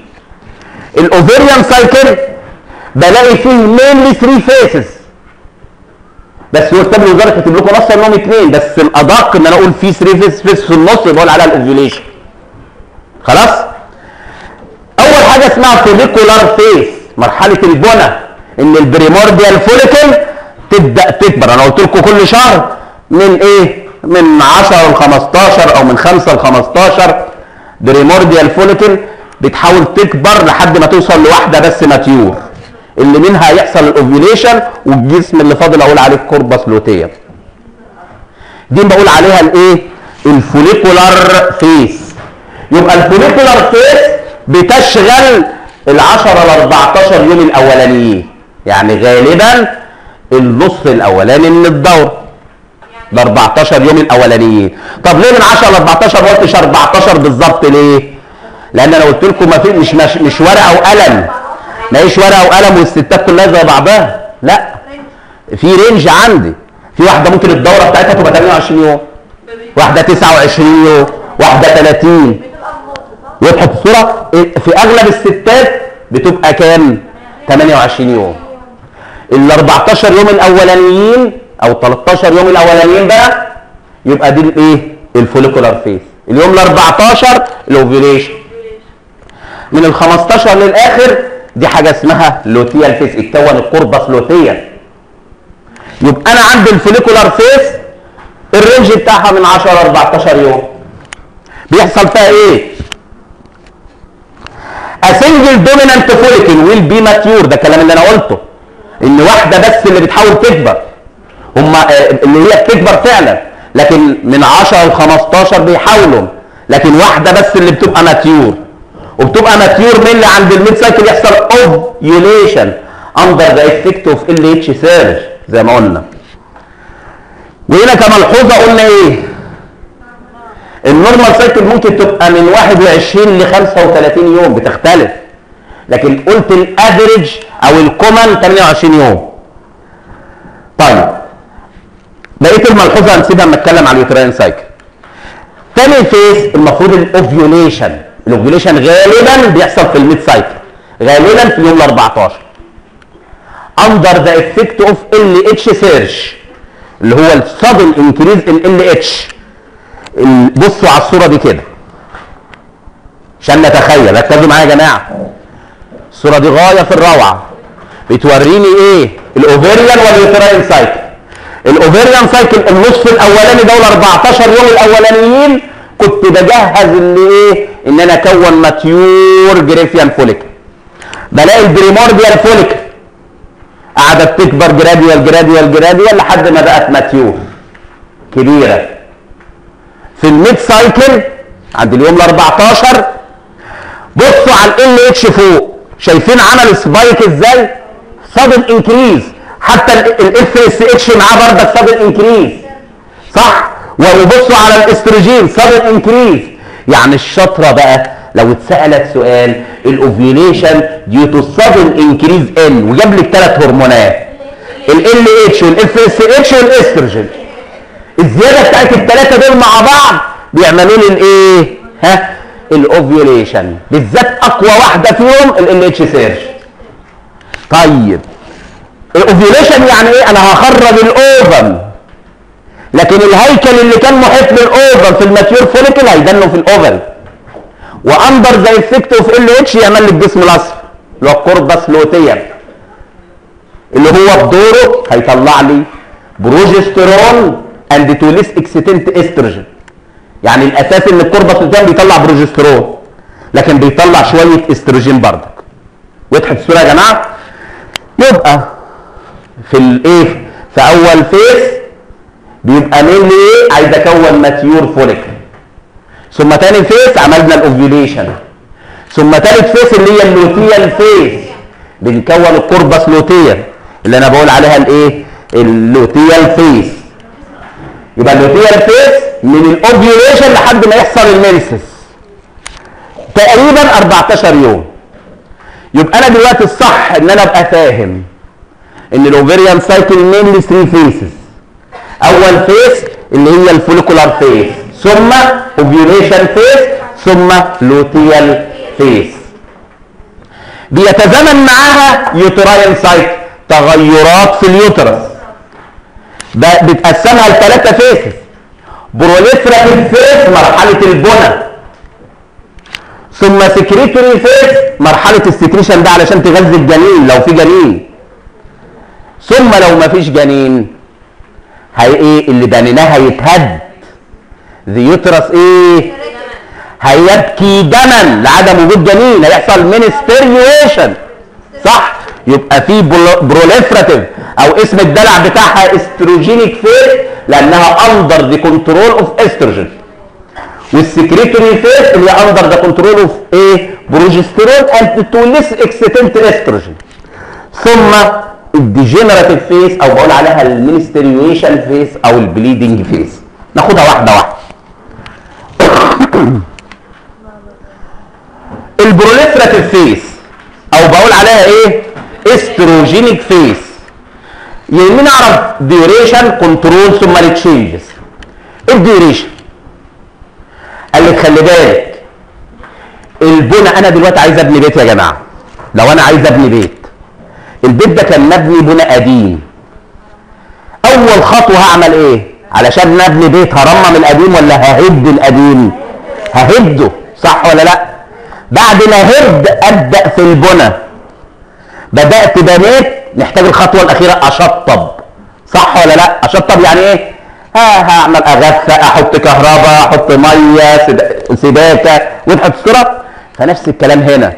ال ovarian cycle بلاقي فيه mainly 3 phases بس هو كتاب الوزاره كاتب لكم نص إنهم اثنين بس الأدق إن أنا أقول في 3 phase phase في النص يبقى أقول عليها ال ovulation خلاص؟ أول حاجة اسمها follicular phase مرحلة البنى إن ال primordial follicle تبدأ تكبر. أنا قلت لكم كل شهر من إيه؟ من 10 ل 15 أو من 5 ل 15 primordial follicle بتحاول تكبر لحد ما توصل لواحدة بس mature اللي منها يحصل ال ovulation والجسم اللي فاضل أقول عليه ال corpus lutea دي بقول عليها الإيه؟ ال follicular phase يبقى ال follicular phase بتشغل ال 10 ل 14 يوم الأولانيين. يعني غالبا النص الأولاني من الدوره ال 14 يوم الأولانيين. طب ليه من 10 ل 14 ما قلتش 14 بالظبط ليه؟ لأن أنا قلت لكم ما في مش مش, ورقة وقلم. ما هيش ورقة وقلم والستات كلها زي بعضها. لا. في رينج عندي. في واحدة ممكن الدورة بتاعتها تبقى 28 يوم. واحدة 29 يوم. واحدة 30 وضحت الصورة في أغلب الستات بتبقى كام؟ 28 يوم. ال 14 يوم الأولانيين أو 13 يوم الأولانيين بقى يبقى دي الايه؟ ال follicular phase. اليوم ال 14 ال ovulation. من ال 15 للآخر دي حاجة اسمها luteal phase اتكون ال corpus lutea يبقى أنا عندي ال follicular phase ال range بتاعها من 10 ل 14 يوم. بيحصل فيها إيه؟ A single dominant follicle will be mature ده الكلام اللي أنا قلته. إن واحدة بس اللي بتحاول تكبر. هما آه، اللي هي بتكبر فعلا لكن من 10 ل 15 بيحاولوا. لكن واحدة بس اللي بتبقى mature وبتبقى mature من اللي عند ال mid cycle يحصل ovulation under the effect of LH surge زي ما قلنا. وهنا كملحوظه قلنا إيه؟ ال normal cycle ممكن تبقى من 21 ل 35 يوم بتختلف. لكن قلت ال average أو ال common 28 يوم. طيب. بقيه الملحوظة هنسيبها لما أتكلم على ال uterine cycle تاني phase المفروض ال ovulation ال ovulation غالبا بيحصل في ال mid cycle غالبا في اليوم ال 14 under the effect of LH surge اللي هو ال sudden increase in LH بصوا على الصورة دي كده. عشان نتخيل. ركزوا معايا يا جماعة. الصورة دي غايه في الروعة. بتوريني إيه؟ ال ovarian وال uterine cycle. ال ovarian cycle النصف الأولاني ده وال 14 يوم الأولانيين كنت بجهز اللي إيه إن أنا أكون mature Graafian follicle. بلاقي ال primordial follicle. قعدت تكبر gradual gradual gradual لحد ما بقت mature. كبيرة. في ال mid cycle عند اليوم ال 14 بصوا على LH فوق. شايفين عمل spike إزاي؟ sudden increase حتى ال FSH معاه بردك sudden increase صح؟ وبصوا على ال estrogen sudden increase يعني الشطرة بقى لو اتسألت سؤال ال ovulation due to sudden increase in وجاب لك ثلاث هرمونات. ال LH وال FSH وال estrogen الزيادة بتاعت الثلاثه دول مع بعض بيعملوا لي الايه ها؟ ال ovulation بالذات أقوى واحدة فيهم LH surge طيب. ال ovulation يعني إيه؟ أنا هخرج ال ovum لكن الهيكل اللي كان محيط بال ovum في ال mature follicle هيدنه في ال ovary و under the effect of LH يعمل لي الجسم الأصفر اللي هو ال corpus luteum اللي هو بدوره هيطلع لي progesterone and to less extent estrogen يعني الأساس إن ال corpus luteum بيطلع بروجسترون لكن بيطلع شوية استروجين بردك وضحت الصورة يا جماعة؟ يبقى في الايه في أول phase بيبقى مين؟ إيه عايز أكون mature follicle. ثم تاني phase عملنا ال ovulation. ثم تالت phase اللي هي ال luteal phase بنكون ال corpus luteum اللي أنا بقول عليها الايه ال luteal phase يبقى ال luteal phase من ال ovulation لحد ما يحصل ال menses تقريبا 14 يوم. يبقى أنا دلوقتي الصح إن أنا أبقى فاهم إن ال ovarian cycle mainly 3 phases أول phase اللي هي ال follicular phase ثم ovulation phase ثم luteal phase. بيتزامن معاها uterine cycle تغيرات في ال uterus. بتقسمها لثلاثة phases. proliferative phase مرحلة البنى ثم secretory phase مرحلة ال secretion ده علشان تغذي الجنين لو في جنين. ثم لو ما فيش جنين هي إيه؟ اللي بنيناه هيتهد the uterus إيه؟ هيبكي دما لعدم وجود جنين. هيحصل menstruation صح؟ يبقى في proliferative أو اسم الدلع بتاعها estrogenic phase لأنها under the control of estrogen وال secretory phase اللي under the control of إيه progesterone and to less extent estrogen ثم ال degenerative phase أو بقول عليها ال menstruation phase أو ال bleeding phase ناخدها واحدة واحدة. [COUGHS] ال proliferative phase أو بقول عليها إيه؟ estrogenic phase يعني نعرف duration control ثم ال changes ال duration قال لك خلي بالك البنى أنا دلوقتي عايز أبني بيت يا جماعة. لو أنا عايز أبني بيت البيت ده كان مبني بنى قديم. أول خطوة هعمل إيه؟ علشان نبني بيت هرمم القديم ولا ههد القديم؟ ههده صح ولا لأ؟ بعد ما هد أبدأ في البنى بدأت بنيت نحتاج الخطوة الأخيرة أشطب. صح ولا لا؟ أشطب يعني إيه؟ ها هعمل اغثى أحط كهرباء أحط مية سباكه وضحت الصورة؟ فنفس الكلام هنا.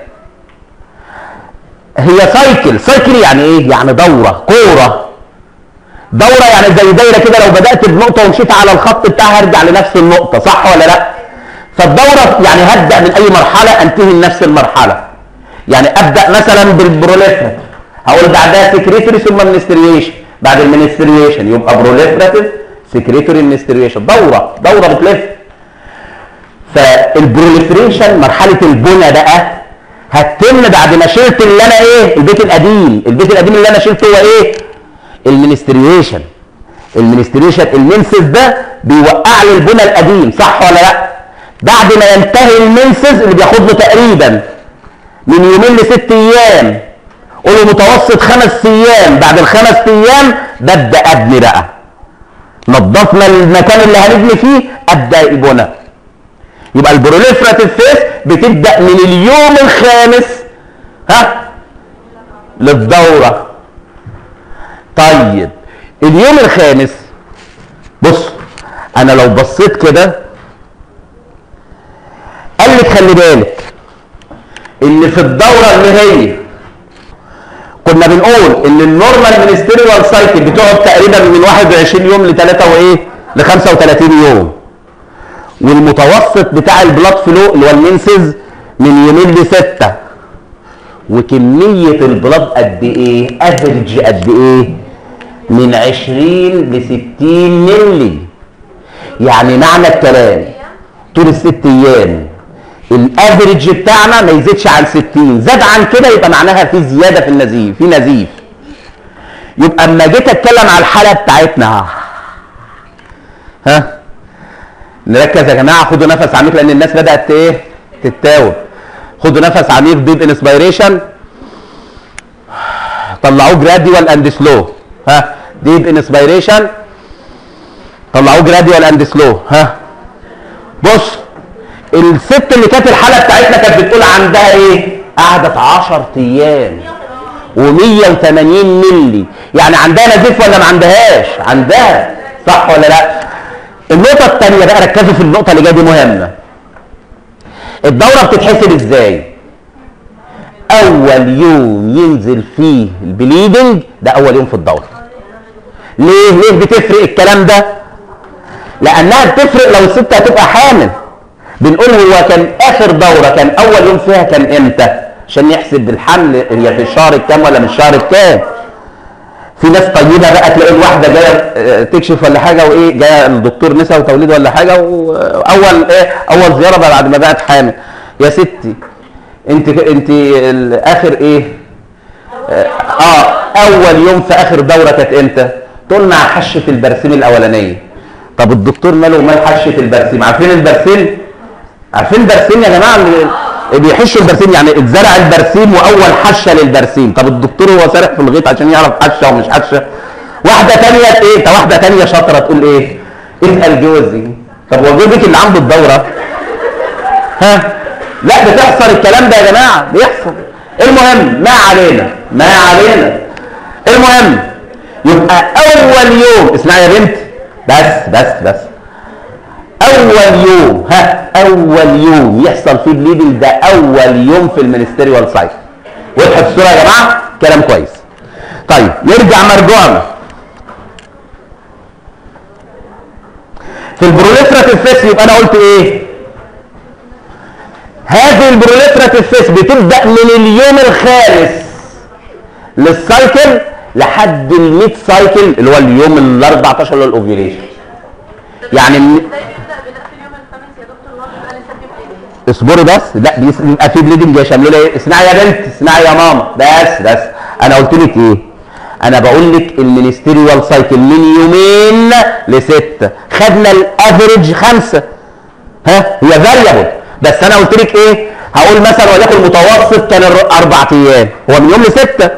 هي cycle. cycle يعني إيه؟ يعني دورة كورة. دورة يعني زي دايرة كده لو بدأت بنقطة ومشيت على الخط بتاعها هرجع لنفس النقطة. صح ولا لا؟ فالدورة يعني هبدأ من أي مرحلة أنتهي لنفس المرحلة. يعني أبدأ مثلا بال proliferative هقول بعدها secretory ثم menstruation بعد ال menstruation يبقى proliferative secretory menstruation دورة دورة بتلف. فال proliferation مرحلة البنى بقى هتتم بعد ما شلت اللي أنا إيه؟ البيت القديم. البيت القديم اللي أنا شلته هو إيه؟ ال menstruation ال menstruation ال menses ده بيوقع لي البنى القديم صح ولا لأ؟ بعد ما ينتهي ال menses اللي بياخد له تقريبا من يومين لست أيام. قولوا متوسط خمس أيام. بعد الخمس أيام ببدا أبني بقى. نظفنا المكان اللي هنبني فيه أبدأ البنى يبقى ال proliferative phase بتبدأ من اليوم الخامس. ها؟ للدورة. طيب اليوم الخامس. بص أنا لو بصيت كده قال لك خلي بالك ان في الدورة اللي هي كنا بنقول إن ال normal menstrual cycle بتقعد تقريبا من 21 يوم ل 3 وإيه؟ ل 35 يوم. والمتوسط بتاع ال blood flow اللي هو ال menses من يومين لستة. وكمية ال blood قد إيه؟ average قد إيه؟ من 20 ل 60 ملي يعني معنى الكلام طول الست أيام ال average بتاعنا ما يزيدش عن 60 زاد عن كده يبقى معناها في زيادة في النزيف في نزيف. يبقى أما جيت أتكلم على الحالة بتاعتنا. ها؟ نركز يا جماعة خدوا نفس عميق لأن الناس بدأت إيه؟ تتاوب. خدوا نفس عميق deep inspiration طلعوه gradual and slow ها؟ deep inspiration طلعوه gradual and slow ها؟ بص الست اللي كانت الحالة بتاعتنا كانت بتقول عندها إيه؟ قعدت 10 أيام و180 ملي يعني عندها نزيف ولا ما عندهاش؟ عندها. صح ولا لأ؟ النقطة الثانية بقى ركزوا في النقطة اللي جاية دي مهمة. الدورة بتتحسب إزاي؟ أول يوم ينزل فيه ال bleeding ده أول يوم في الدورة. ليه؟ ليه بتفرق الكلام ده؟ لأنها بتفرق لو الست هتبقى حامل. بنقول هو كان آخر دورة كان أول يوم فيها كان إمتى؟ عشان نحسب الحمل هي في الشهر الكام ولا من الشهر الكام؟ في ناس طيبة بقى تلاقي الواحدة جاية آه، تكشف ولا حاجة وإيه جاية الدكتور نساء وتوليد ولا حاجة وأول إيه أول زيارة بعد ما بقت حامل. يا ستي أنت أنت اخر إيه؟ آه أول يوم في آخر دورة كانت إمتى؟ تقول مع حشة البرسيم الأولانية. طب الدكتور ماله ومال حشة البرسيم؟ عارفين البرسيم؟ عارفين البرسيم يا جماعة اللي بيحشوا البرسيم يعني اتزرع البرسيم وأول حشة للبرسيم طب الدكتور هو سارح في الغيط عشان يعرف حشة ومش حشة. واحدة تانية إيه؟ طب واحدة تانية شاطرة تقول إيه؟ اسأل جوزي. طب هو جوزك اللي عنده الدورة؟ ها؟ لا بتحصل الكلام ده يا جماعة. بيحصل المهم ما علينا. ما علينا. المهم يبقى أول يوم اسمعي يا بنت. بس بس بس. أول يوم ها أول يوم يحصل فيه bleeding ده أول يوم في ال menstrual cycle وضحت الصورة يا جماعة كلام كويس. طيب نرجع مرجوعنا. في ال proliferative phase يبقى أنا قلت إيه؟ هذه ال proliferative phase بتبدأ من اليوم الخامس لل cycle لحد ال mid cycle اللي هو اليوم ال 14 اللي هو ال ovulation يعني من- إزاي نبدا بنفس اليوم الخامس يا دكتور الله بيبقى لسه في bleeding اصبري بس. لا بيس- بيبقى في bleeding يا شاملولة. إيه اسمعي يا بنت اسمعي يا ماما. بس بس. أنا قلت لك إيه؟ أنا بقول لك ال menstrual cycle من يومين لستة خدنا ال average خمسة. ها؟ هي variable بس أنا قلت لك إيه؟ هقول مثلا وليكن المتوسط كان أربع أيام. هو من يوم لستة.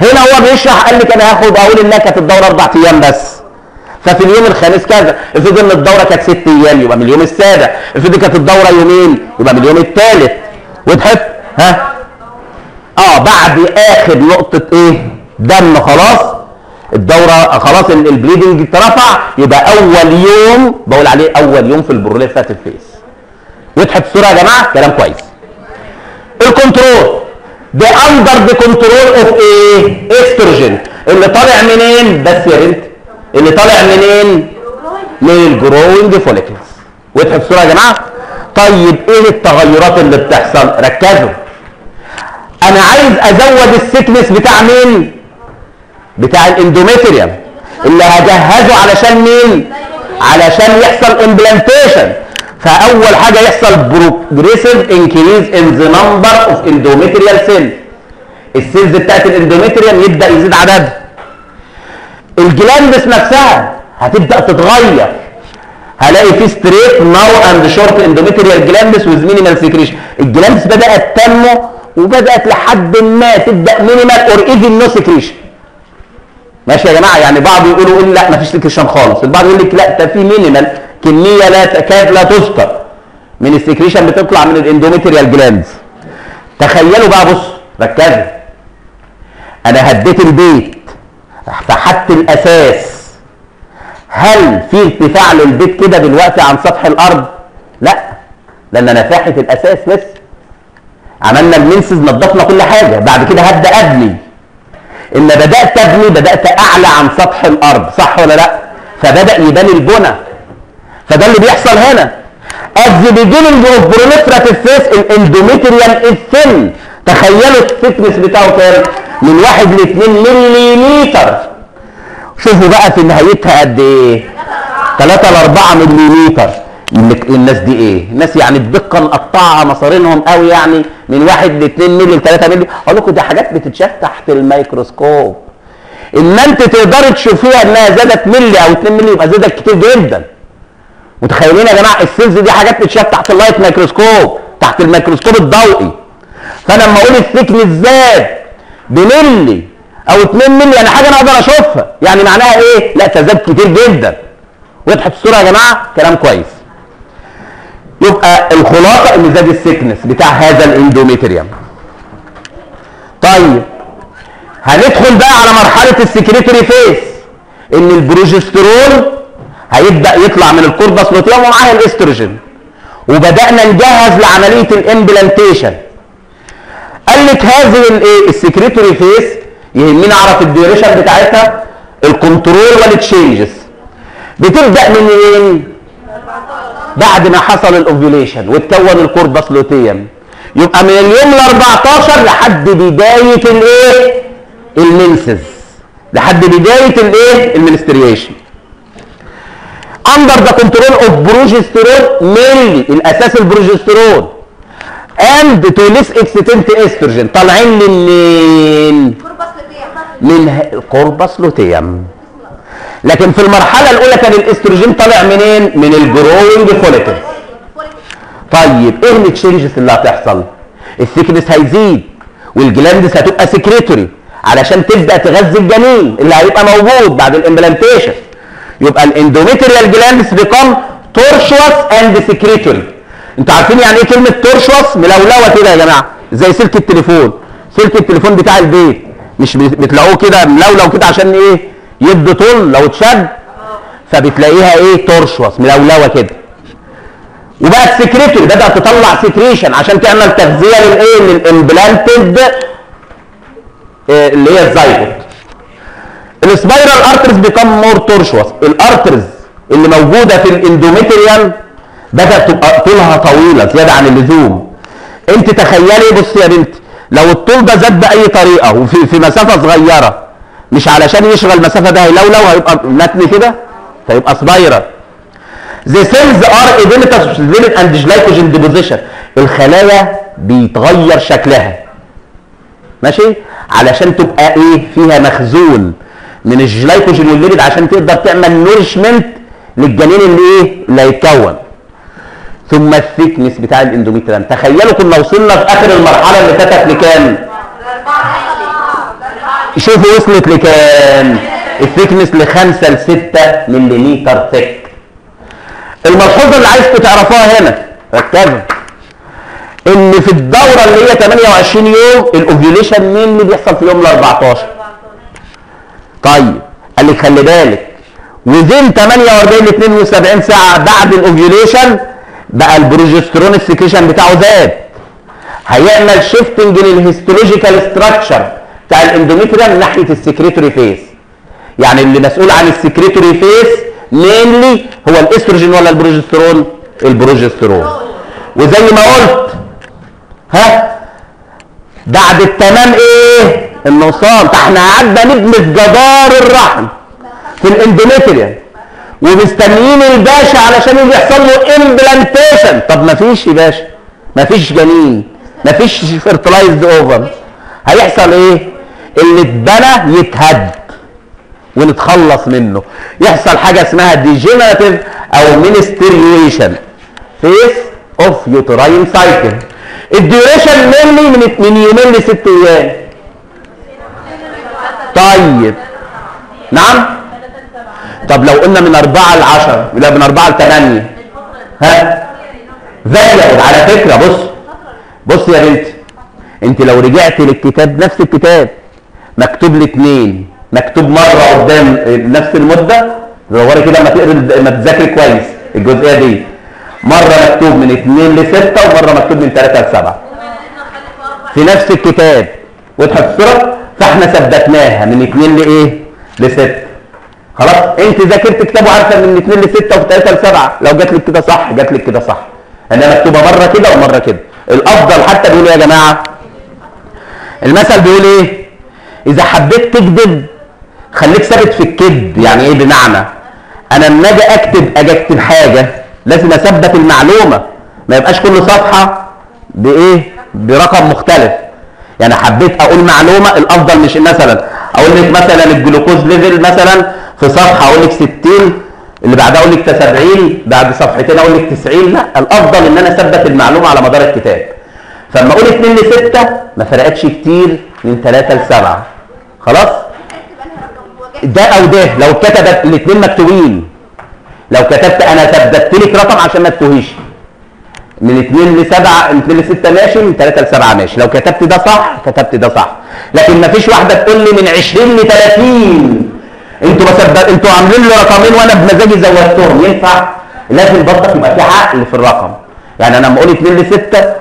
هنا هو بيشرح قال لك أنا هاخد أقول إنها كانت الدورة أربع أيام بس. ففي اليوم الخامس كذا افرض ان الدورة كانت ست أيام يبقى من اليوم السابع افرض كانت الدورة يومين يبقى من اليوم الثالث. وضحت ها؟ آه بعد آخر نقطة إيه؟ دم خلاص. الدورة خلاص ال- ال bleeding اترفع يبقى أول يوم بقول عليه أول يوم في ال proliferative phase. وضحت الصورة يا جماعة؟ كلام كويس. ال control. ده under the control of إيه استروجين اللي طالع منين؟ بس يا بنت اللي طالع منين؟ من ال growing follicles وضحت الصورة يا جماعة. طيب إيه التغيرات اللي بتحصل؟ ركزوا. أنا عايز أزود ال thickness بتاع مين؟ بتاع ال endometrium. اللي هجهزه علشان مين؟ علشان يحصل implantation فأول حاجة يحصل progressive increase in the number of endometrial cells ال cells بتاعت ال endometrium يبدأ يزيد عددها ال glands نفسها هتبدأ تتغير. هلاقي في straight narrow and short endometrial glands with minimal secretion ال glands بدأت تنمو وبدأت لحد ما تبدأ minimal or even no secretion ماشي يا جماعة؟ يعني بعض يقولوا يقول لا مفيش secretion خالص. البعض يقول لك لا ده في minimal كمية لا تكاد لا تذكر. من ال secretion بتطلع من ال endometrial glands تخيلوا بقى بص ركزوا. أنا هديت البيت. فحت الأساس. هل في ارتفاع للبيت كده دلوقتي عن سطح الأرض؟ لا لأن أنا فاحت الأساس بس. عملنا المنسز نظفنا كل حاجة. بعد كده هبدأ أبني. إن بدأت أبني بدأت أعلى عن سطح الأرض. صح ولا لأ؟ فبدأ يبان البنى. فده اللي بيحصل هنا. At the beginning of proliferative phase ال thick- تخيلوا ال thickness بتاعه كام من 1 ل 2 مليمتر. شوفوا بقى في نهايتها قد إيه؟ 3 ل 4 مليمتر. الناس دي إيه؟ الناس يعني بدقه مقطعة مصارينهم قوي يعني من 1 ل 2 مللي ل 3 مللي أقول لكم دي حاجات بتتشاف تحت الميكروسكوب. إن أنت تقدري تشوفيها إنها زادت ملي أو 2 ملي يبقى زادت كتير جدا. متخيلين يا جماعة؟ ال cells دي حاجات بتتشاف تحت ال light microscope تحت الميكروسكوب الضوئي. فأنا لما أقول ال thickness زاد بملي أو 2 ملي أنا حاجة أنا أقدر أشوفها. يعني معناها إيه؟ لا تزاد كتير جدا. وضحت الصورة يا جماعة؟ كلام كويس. يبقى الخلاصة إن زاد ال thickness بتاع هذا ال endometrium. طيب هندخل بقى على مرحلة ال secretory phase. إن البروجسترون هيبدأ يطلع من ال corpus luteum ومعاه الإستروجين. وبدأنا نجهز لعملية ال implantation. قال لك هذه الايه ال secretory phase يهمني اعرف ال duration بتاعتها؟ ال control وال changes بتبدأ من مين بعد ما حصل ال ovulation وتكون ال corpus luteum يبقى من اليوم ال 14 لحد بداية الايه ال menses لحد بداية الايه ال menstruation under the control of progesterone mainly الأساس ال progesterone. and to less extent estrogen طالعين ه- ال corpus luteum لكن في المرحلة الأولى كان الأستروجين طالع منين؟ من ال growing follicle طيب إيه ال changes اللي هتحصل ال thickness هيزيد وال glands هتبقى secretory علشان تبدأ تغذي الجنين اللي هيبقى موجود بعد ال implantation يبقى ال endometrial glands بيكون tortuous and secretory أنتوا عارفين يعني إيه كلمة tortuous ملولوة كده يا جماعة. زي سلك التليفون. سلك التليفون بتاع البيت. مش بت- بتلاقوه كده ملولو كده عشان إيه؟ يدي طول لو اتشد. فبتلاقيها إيه؟ tortuous ملولوة كده. وبقت secretory بدأت تطلع secretion عشان تعمل تغذية للإيه؟ لل implanted آه، اللي هي الزايجوت ال spiral arteries become more tortuous ال arteries اللي موجودة في ال endometrial بدأت تبقى طولها طويلة زيادة عن اللزوم. انت تخيلي بص يا بنتي لو الطول ده زاد بأي طريقة وفي في مسافة صغيرة مش علشان يشغل المسافه ده هيلولوا هيبقى متني كده فيبقى spiral The cells are edematous and glycogen deposition. الخلايا بيتغير شكلها. ماشي؟ علشان تبقى إيه؟ فيها مخزون من ال glycogen و ال lipid عشان تقدر تعمل nourishment للجنين اللي إيه؟ اللي هيتكون. ثم ال thickness بتاع ال endometrium تخيلوا كنا وصلنا في آخر المرحلة اللي فاتت لكام؟ شوفوا وصلت لكام؟ ال thickness ل 5 ل 6 ملم thick الملحوظة اللي عايزكم تعرفوها هنا ركزوا. إن في الدورة اللي هي 28 يوم ال ovulation مين اللي بيحصل في يوم ال 14 طيب قال لك خلي بالك within 48 ل 72 ساعة بعد ال ovulation بقى ال progesterone ال secretion بتاعه زاد. هيعمل shifting لل histological structure بتاع ال endometrium من ناحية ال secretory phase. يعني اللي مسؤول عن ال secretory phase mainly هو الإستروجين ولا ال progesterone؟ ال progesterone. وزي ما قلت ها بعد التمام إيه؟ النصام إحنا قعدنا نبني جدار الرحم في ال endometrium. ومستنيين الباشا علشان يجي يحصل له implantation طب ما فيش يا باشا ما فيش جنين ما فيش fertilized ovum هيحصل إيه؟ اللي اتبنى يتهد ونتخلص منه. يحصل حاجة اسمها degenerative أو menstruation phase of uterine cycle ال duration مني من من يومين لست أيام. طيب. نعم؟ طب لو قلنا من أربعة لعشرة يبقى من أربعة لثمانية ها؟ زيد على فكرة بص. بص يا بنتي انت لو رجعت للكتاب نفس الكتاب مكتوب لي اتنين مكتوب مرة قدام نفس المدة دوري كده ما تقرا ما تذاكري كويس الجزئية دي. مرة مكتوب من اتنين لستة ومرة مكتوب من تلاتة لسبعة. في نفس الكتاب وضحت الصورة؟ فاحنا ثبتناها من اتنين لإيه؟ لستة. خلاص؟ انت ذاكرت كتاب وعارفه من اتنين لستة وفي تلاتة لسبعة. لو جات لك كده صح جات لك كده صح. انها مكتوبة مرة كده ومرة كده. الأفضل حتى بيقول إيه يا جماعة؟ المثل بيقول إيه؟ إذا حبيت تكذب خليك ثابت في الكذب. يعني إيه بمعنى؟ أنا لما أجي أكتب أجي أكتب حاجة لازم أثبت المعلومة. ما يبقاش كل صفحة بإيه؟ برقم مختلف. يعني حبيت أقول معلومة الأفضل مش مثلا أقول لك مثلا الجلوكوز ليفل مثلا في صفحة أقول لك 60 اللي بعدها أقول لك 70 بعد صفحتين أقول لك 90 لا الأفضل إن أنا أثبت المعلومة على مدار الكتاب. فلما أقول 2 ل 6 ما فرقتش كتير من 3 ل 7 خلاص؟ ده أو ده. لو كتبت الاثنين مكتوبين. لو كتبت أنا ثبتت لك رقم عشان ما تتوهيش. من 2 ل 7 من 2 ل 6 ماشي من 3 ل 7 ماشي. لو كتبت ده صح كتبت ده صح. لكن ما فيش واحدة تقول لي من 20 ل 30 أنتوا بس أنتوا عاملين لي رقمين وأنا بمزاجي زودتهم. ينفع؟ لازم برضك يبقى في عقل في الرقم. يعني أنا لما أقول 2 ل 6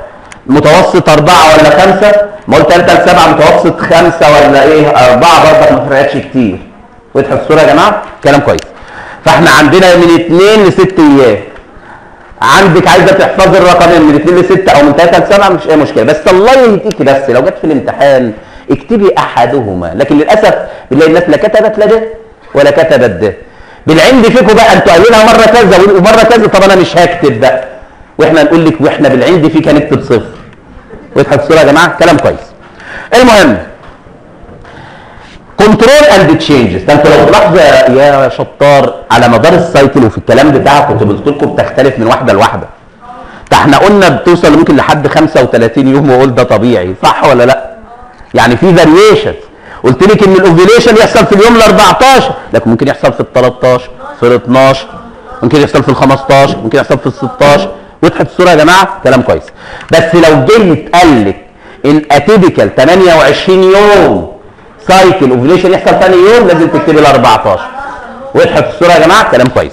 متوسط أربعة ولا خمسة؟ ما قلت ثلاثة لسبعة متوسط خمسة ولا إيه؟ أربعة برضك ما فرقتش كتير. وضحت الصورة يا جماعة؟ كلام كويس. فإحنا عندنا من اثنين لست أيام. عندك عايزة تحفظي الرقمين من اثنين لستة أو من ثلاثة لسبعة مش أي مشكلة. بس الله يهديكي بس. لو جت في الامتحان اكتبي أحدهما. لكن للأسف بنلاقي الناس لا كتبت لا ده ولا كتبت ده. بالعند فيكم بقى أنتوا قايلينها مرة كذا ومرة كذا طب أنا مش هكتب بقى. وإحنا نقول لك وإحنا بالعند فيك هنكتب صفر. وضحت الصورة يا جماعة؟ كلام كويس. المهم control and changes ده انت لو تلاحظوا يا يا شطار على مدار ال cycle وفي الكلام بتاعك كنت قلت لكم بتختلف من واحدة لواحدة. ده إحنا قلنا بتوصل ممكن لحد 35 يوم واقول ده طبيعي. صح ولا لا؟ يعني في variation قلت لك إن ال ovulation يحصل في اليوم ال 14 لكن ممكن يحصل في ال 13 في ال 12 ممكن يحصل في ال 15 ممكن يحصل في ال 16 وضحت الصورة يا جماعة؟ كلام كويس. بس لو جيت قال لك in a typical 28 يوم cycle ovulation يحصل ثاني يوم لازم تكتبي ال 14 وضحت الصورة يا جماعة كلام كويس.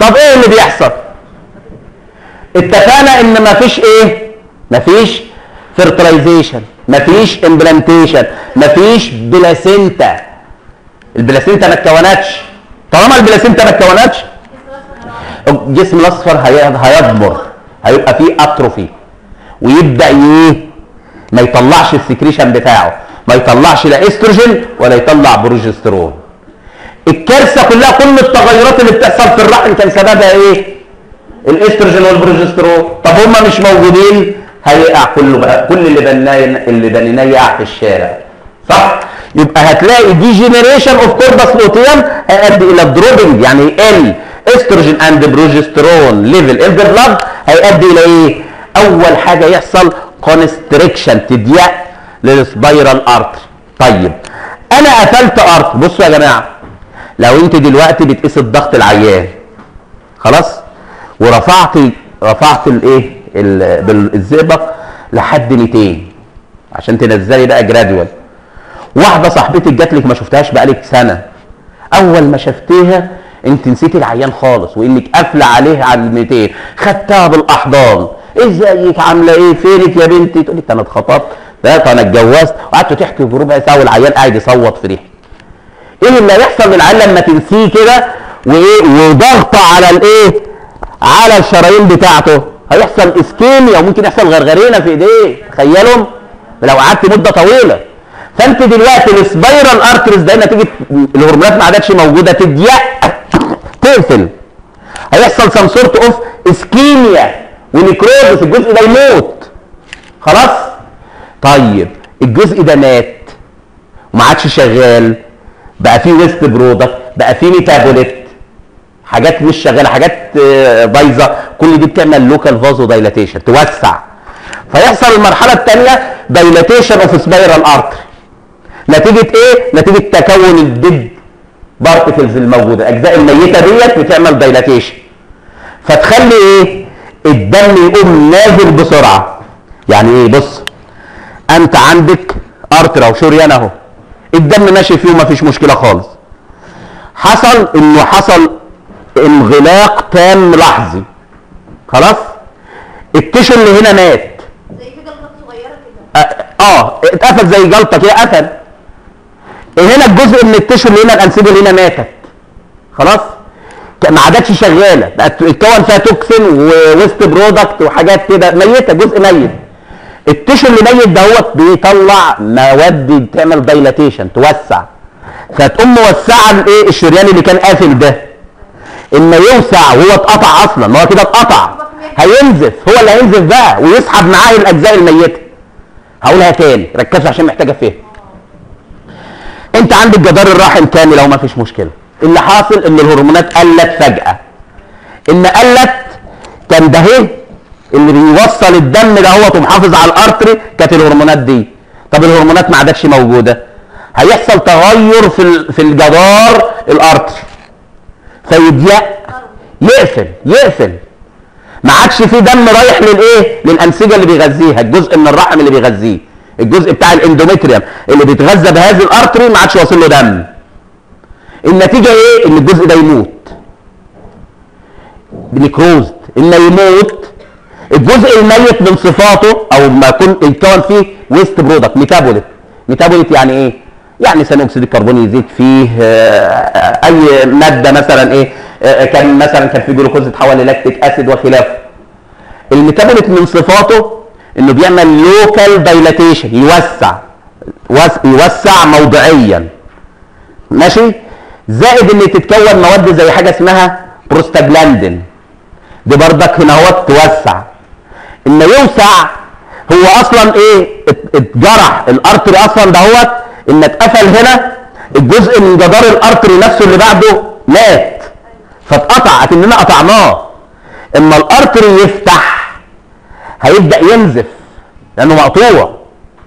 طب إيه اللي بيحصل؟ اتفقنا إن مفيش إيه؟ مفيش fertilization مفيش implantation مفيش placenta. ال placenta ما اتكونتش. طالما ال placenta ما اتكونتش الجسم الأصفر هي- هيضمر هيبقى فيه atrophy ويبدأ إيه؟ ما يطلعش ال secretion بتاعه. ما يطلعش لا استروجين ولا يطلع بروجسترون. الكارثة كلها كل التغيرات اللي بتحصل في الرحم كان سببها إيه؟ ال estrogen و ال progesterone. طب هما مش موجودين؟ هيقع كله بقى كل اللي بناه اللي بنيناه يقع في الشارع. صح؟ يبقى هتلاقي degeneration of corpus luteum هيؤدي إلى dropping يعني يقل estrogen and progesterone level in the blood هيؤدي إلى إيه؟ أول حاجة يحصل constriction تضيق لل spiral artery طيب أنا قفلت artery. بصوا يا جماعة لو أنت دلوقتي بتقيس الضغط العيان خلاص ورفعت رفعت الإيه؟ ال- بالزئبق لحد 200 عشان تنزلي بقى جرادوال واحدة صاحبتك جات لك ما شفتهاش بقالك سنة. أول ما شفتيها أنت نسيتي العيان خالص وإنك قافلة عليه على ال 200 خدتها بالأحضان. إزيك؟ عاملة إيه؟ فينك يا بنتي؟ تقول لك أنا اتخطبت. لا أنا اتجوزت وقعدتوا تحكي في ربع ساعة والعيان قاعد يصوت في ريحك إيه اللي هيحصل للعيان لما تنسيه كده وإيه وضغط على الايه على الشرايين بتاعته؟ هيحصل ischemia وممكن يحصل غرغرينه في ايديه تخيلوا لو قعدت مدة طويلة. فانت دلوقتي ال spiral arteries ده نتيجه الهرمونات ما عادتش موجودة تضيق تقفل. هيحصل some sort of ischemia و necrosis الجزء ده يموت. خلاص؟ طيب الجزء ده مات. وما عادش شغال. بقى فيه waste product بقى فيه metabolite. حاجات مش شغالة حاجات آه، بايظة. كل دي بتعمل local vasodilatation توسع. فيحصل المرحلة الثانية dilatation of spiral artery نتيجة إيه؟ نتيجة تكون ال dead particles الموجودة. الاجزاء الميتة ديت بتعمل dilatation فتخلي إيه؟ الدم يقوم نازل بسرعة. يعني إيه؟ بص أنت عندك artery وشريان أهو. الدم ماشي فيه ومفيش مشكلة خالص. حصل إنه حصل انغلاق تام لحظي. خلاص؟ ال tissue اللي هنا مات. زي في جلطات صغيرة كده. آه اتقفل زي جلطة كده قفل. هنا الجزء من ال tissue اللي هنا الانسجه اللي هنا ماتت. خلاص؟ ما عادتش شغالة. بقت اتكون فيها toxin و waste product وحاجات كده. ميتة جزء ميت. ال tissue اللي ميت دهوت بيطلع مواد بتعمل dilatation توسع. فتقوم موسعة الايه الشريان اللي كان قافل ده. اما يوسع وهو اتقطع أصلا ما هو كده اتقطع. هينزف هو اللي هينزف بقى ويسحب معاه الأجزاء الميتة. هقولها تاني ركزوا عشان محتاجة فهم. أنت عندك جدار الرحم كامل أو ما فيش مشكلة. اللي حاصل إن الهرمونات قلت فجأة. إن قلت كان ده اهي اللي بيوصل الدم ده هو ومحافظ على ال artery كانت الهرمونات دي. طب الهرمونات ما عادتش موجودة. هيحصل تغير في في الجدار ال artery. فيضيق يقفل يقفل. ما عادش في دم رايح للايه للأنسجة اللي بيغذيها الجزء من الرحم اللي بيغذيه. الجزء بتاع ال endometrium اللي بيتغذى بهذه ال artery ما عادش واصل له دم. النتيجة إيه؟ إن الجزء ده يموت. ب necrosis اما يموت الجزء الميت من صفاته أو ما يكون يتكون فيه waste product metabolite. metabolite يعني إيه؟ يعني ثاني اكسيد الكربون يزيد فيه آه، أي مادة مثلا إيه؟ آه، كان مثلا كان في جلوكوز يتحول ل lactic acid وخلافه ال metabolite من صفاته إنه بيعمل local dilatation يوسع وس- يوسع موضعيا. ماشي؟ زائد إن تتكون مواد زي حاجة اسمها بروستاجلاندين دي بردك هنا توسع. ان يوسع هو أصلا إيه؟ ات- اتجرح. ال artery أصلا دهوت إن اتقفل هنا. الجزء من جدار ال artery نفسه اللي بعده مات. فاتقطع. اكننا قطعناه. إما ال artery يفتح هيبدأ ينزف. لأنه مقطوع.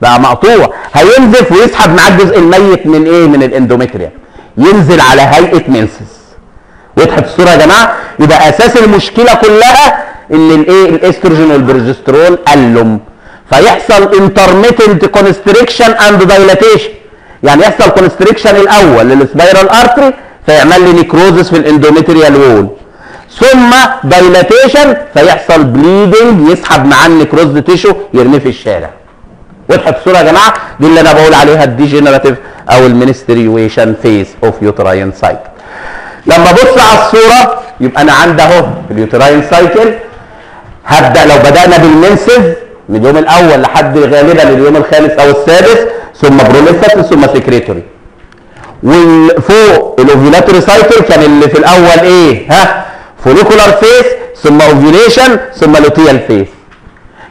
بقى مقطوع. هينزف ويسحب معاه الجزء الميت من إيه؟ من ال endometrium ينزل على هيئة menses. وضحت الصورة يا جماعة. يبقى أساس المشكلة كلها إن الايه الاستروجين والبروجسترون قلوا فيحصل intermittent constriction and dilatation يعني يحصل constriction الأول لل spiral artery فيعمل لي necrosis في ال endometrial wall ثم dilatation فيحصل bleeding يسحب معاه ال necrosed tissue يرميه في الشارع. وضحت الصورة يا جماعة دي اللي أنا بقول عليها ال degenerative أو ال menstruation phase of uterine cycle لما أبص على الصورة يبقى أنا عندي أهو ال uterine cycle هبدأ لو بدأنا بال menses من اليوم الأول لحد غالبا اليوم الخامس أو السادس ثم proliferative ثم secretory وفوق ال ovulatory cycle كان اللي في الأول إيه؟ ها؟ follicular phase ثم ovulation ثم luteal phase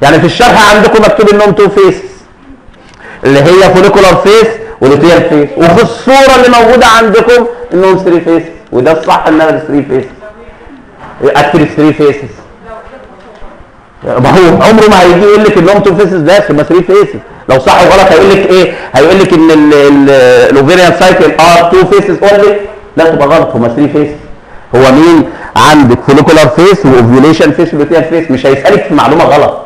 يعني في الشرح عندكم مكتوب إنهم two phases اللي هي follicular phase و luteal phase وفي الصورة اللي موجودة عندكم إنهم 3 phase وده الصح انها 3 phase أكتر 3 phases ما هو عمره ما هيجي يقول لك انهم two phases بس هم 3 phases لو صح وغلط هيقول لك إيه؟ هيقول لك إن ال ovarian cycle are two phases only لا تبقى غلط هما 3 phase. هو مين؟ عندك follicular phase و ovulation phase و luteal phase. مش هيسألك في معلومة غلط.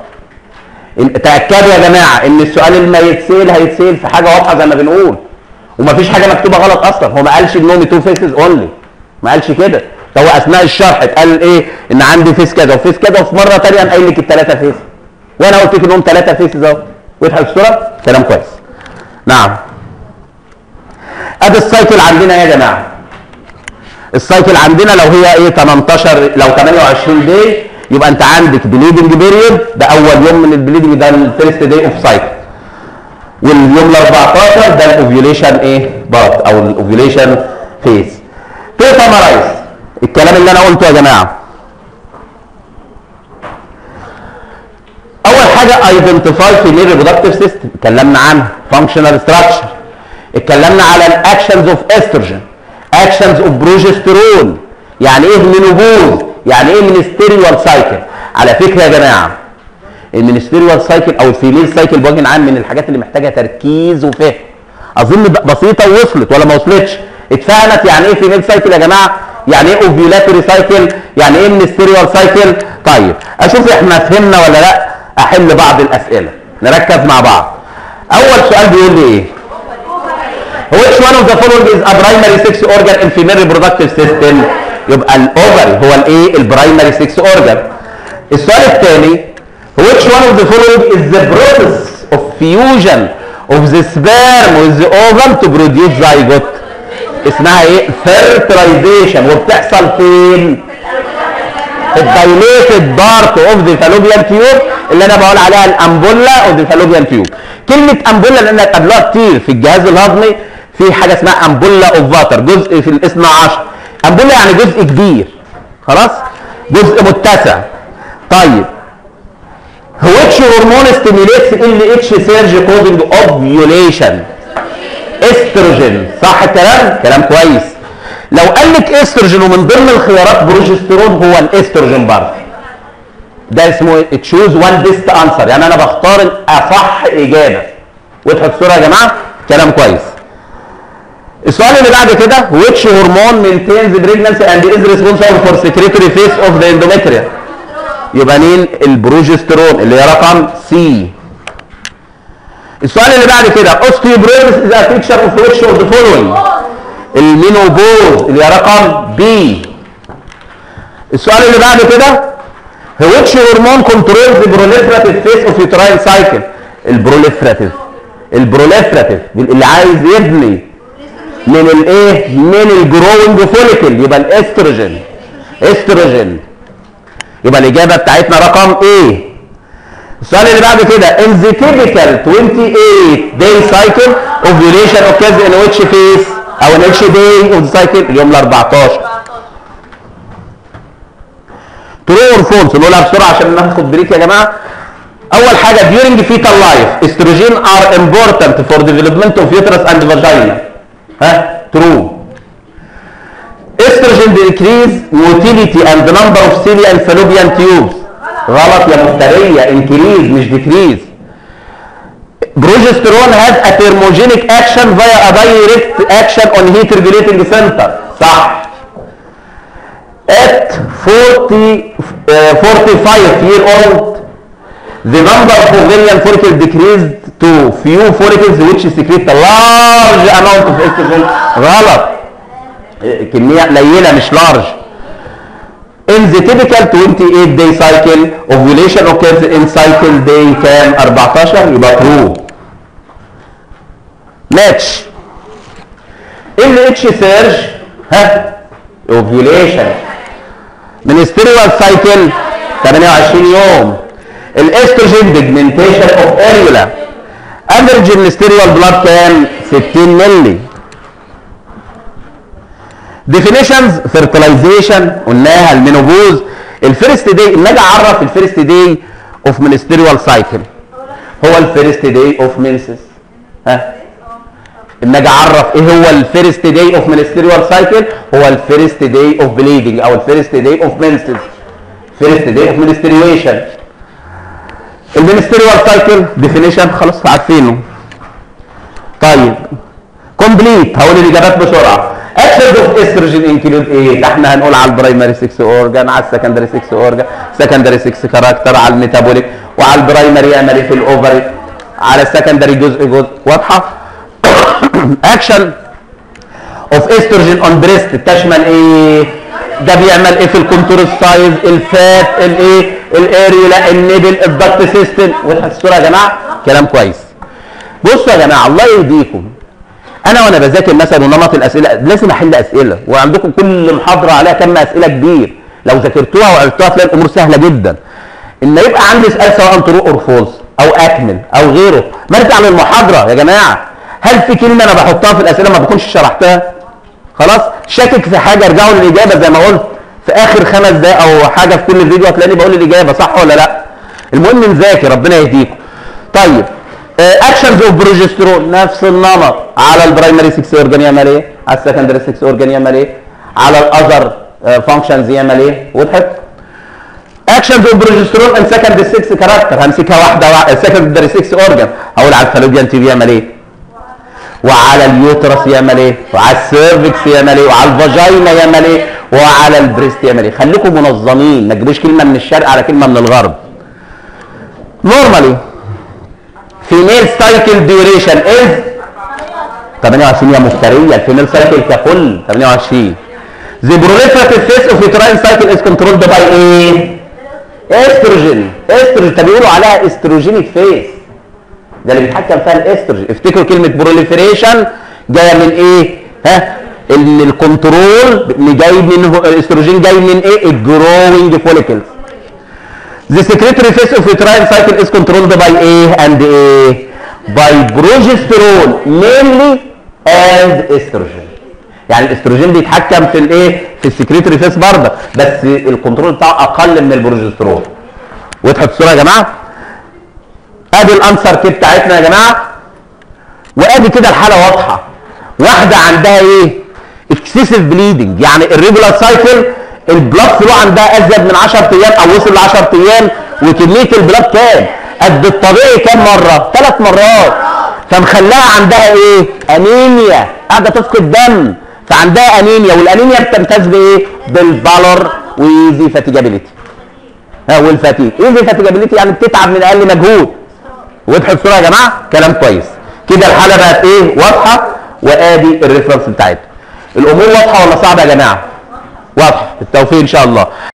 تأكدوا يا جماعة إن السؤال اللي ما يتسأل هيتسأل في حاجة واضحة زي ما بنقول. ومفيش حاجة مكتوبة غلط أصلا. هو ما قالش انهم two phases only ما قالش كده. ده هو أثناء الشرح اتقال إيه؟ إن عندي phase كذا و phase كذا وفي مرة ثانية قام قايل لك الثلاثه phase. وأنا قلت لك انهم ثلاثة phases أهو. واضحه الصورة؟ كلام كويس. نعم. أدي ال cycle عندنا يا جماعة. ال cycle عندنا لو هي إيه؟ 18 لو 28 دي يبقى أنت عندك bleeding period ده أول يوم من ال bleeding ده ال first day of cycle واليوم ال 14 ده ال ovulation إيه؟ part أو ال ovulation phase to summarize الكلام اللي أنا قلته يا جماعة. أول حاجة identify في main reproductive system اتكلمنا عنها functional structure اتكلمنا على ال actions of estrogen actions of progesterone يعني إيه menopause يعني إيه menstrual cycle على فكرة يا جماعة ال menstrual cycle أو ال female cycle بوجه عام من الحاجات اللي محتاجة تركيز وفهم. أظن بسيطة ووصلت ولا ما وصلتش؟ اتفهمت يعني إيه female cycle يا جماعة؟ يعني إيه ovulatory cycle يعني إيه menstrual cycle طيب أشوف إحنا فهمنا ولا لا احل بعض الاسئله نركز مع بعض اول سؤال بيقول لي إيه which one of the following is a primary sex organ in female reproductive system يبقى ال ovary هو الايه ال primary sex organ السؤال الثاني which one of the following is the process of fusion of the sperm with the ovum to produce zygote اسمها إيه؟ fertilization. وبتحصل فين؟ ال dilated part of the fallopian tube اللي أنا بقول عليها ال ampulla of the fallopian tube كلمة ampulla لأن قبلها كتير في الجهاز الهضمي في حاجة اسمها ampulla of Vater جزء في الاثنى عشر. ampulla يعني جزء كبير. خلاص؟ جزء متسع. طيب. which hormone stimulates LH surge causing ovulation إستروجين. صح الكلام؟ كلام كويس. لو قال لك إستروجين ومن ضمن الخيارات بروجسترون هو الإستروجين برضه. ده اسمه choose one best answer يعني أنا بختار الأصح إجابة. وضحت الصورة يا جماعة؟ كلام كويس. السؤال اللي بعد كده which hormone maintains pregnancy and is responsible for secretory phase of the endometrium يبقى مين؟ البروجسترون اللي هي رقم C السؤال اللي بعد كده. Osteoporosis is a feature of which of the following. ال menopause اللي هي رقم B السؤال اللي بعد كده. Which hormone controls the proliferative phase of uterine cycle? ال proliferative. ال proliferative اللي عايز يبني من الايه من ال growing follicle يبقى الاستروجين استروجين يبقى الإجابة بتاعتنا رقم إيه السؤال اللي بعد كده in the typical 28 day cycle ovulation occurs in which phase أو in which day of the cycle اليوم ال 14 true or false نقولها بسرعة عشان ناخد بريك يا جماعة اول حاجة during fetal life estrogen are important for development of uterus and vagina ها true estrogen decrease motility and number of cilia and fallopian tubes غلط يا مفترية increase مش decrease progesterone has a thermogenic action via a direct action on heat regulating center صح at 40 uh, 45 year old the number of ovarian follicles decreased to few follicles which secrete a large amount of estrogen غلط كمية قليلة مش large in the typical 28 day cycle ovulation occurs in cycle day كام 14 يبقى true match LH surge ها ovulation ministerial cycle 28 يوم الاستروجين pigmentation of areola average menstrual blood كام 60 مللي definitions fertilization قلناها ال menopause. ال first day اما أجي اعرف ال first day of menstrual cycle هو ال first day of menses ها؟ اما أجي اعرف إيه هو ال first day of menstrual cycle هو ال first day of bleeding أو ال first day of menses first day of menstruation ال menstrual cycle definition خلاص عارفينه. طيب complete هقول الإجابات بسرعة. Actions of estrogen include إيه؟ ده إحنا هنقول على ال primary sex organ على ال secondary sex organ secondary sex character على ال metabolic وعلى ال primary إيه في ال ovary على ال secondary جزء جزء. واضحة؟ Action of estrogen on breast تشمل إيه؟ ده بيعمل إيه في ال contour ال size؟ ال fat الايه؟ ال areola ال nipple ال duct system. واضحه يا جماعة؟ كلام كويس. بصوا يا جماعة الله يهديكم. أنا وأنا بذاكر مثلا ونمط الأسئلة لازم أحل أسئلة وعندكم كل محاضرة عليها كم أسئلة كبير. لو ذاكرتوها وعرفتوها تلاقي الأمور سهلة جدا. ان يبقى عندي سؤال سواء true or false أو أكمل أو غيره. نرجع للمحاضرة يا جماعة. هل في كلمة أنا بحطها في الأسئلة ما بكونش شرحتها؟ خلاص؟ شاكك في حاجة ارجعوا للإجابة زي ما قلت. في آخر خمس دقايق أو حاجة في كل فيديو هتلاقيني بقول الإجابة صح ولا لأ؟ المهم نذاكر ربنا يهديكم. طيب actions of progesterone نفس النمط. على ال primary sex organ يعمل إيه؟ على ال secondary sex organ يعمل إيه؟ على ال other functions يعمل إيه؟ وضحت Actions of progesterone on secondary sex character همسكها واحدة واحدة secondary sex organ هقول على ال fallopian tube بيعمل إيه؟ وعلى ال uterus يعمل إيه؟ وعلى ال cervix يعمل إيه؟ وعلى ال vagina يعمل إيه؟ وعلى ال breast يعمل إيه؟ خليكم منظمين. ما تجيبوش كلمة من الشرق على كلمة من الغرب. normally female cycle duration is 28 يا مفترية ال female cycle ككل 28 The proliferative phase of uterine cycle is controlled by إيه؟ استروجين استروجين طب بيقولوا عليها estrogenic phase ده اللي بيتحكم فيها الاستروجين افتكروا كلمة proliferation جاية من إيه؟ ها؟ ان ال control اللي جاي من الاستروجين جاي من إيه؟ ال growing follicles The secretory phase of uterine cycle is controlled by إيه and إيه by progesterone mainly and estrogen. يعني الاستروجين بيتحكم في الايه؟ في ال secretory phase برضه بس ال control بتاعه أقل من البروجسترون. وضحت الصورة يا جماعة؟ أدي ال answer key بتاعتنا يا جماعة وأدي كده الحالة واضحة. واحدة عندها إيه؟ excessive bleeding يعني ال regular cycle ال blood flow عندها أزيد من 10 أيام أو وصل ل 10 أيام وكمية ال blood كام؟ قد الطبيعي كام مرة؟ ثلاث مرات فمخلاها عندها إيه؟ أنيميا قاعدة تفقد دم فعندها أنيميا والأنيميا بتمتاز بإيه؟ بال pallor و easy fatigability ها وال fatigue easy fatigability يعني بتتعب من أقل مجهود وضحت الصورة يا جماعة؟ كلام كويس كده الحالة بقت إيه؟ واضحة وآدي ال reference بتاعتها الأمور واضحة ولا صعبة يا جماعة؟ واضحه بالتوفيق إن شاء الله.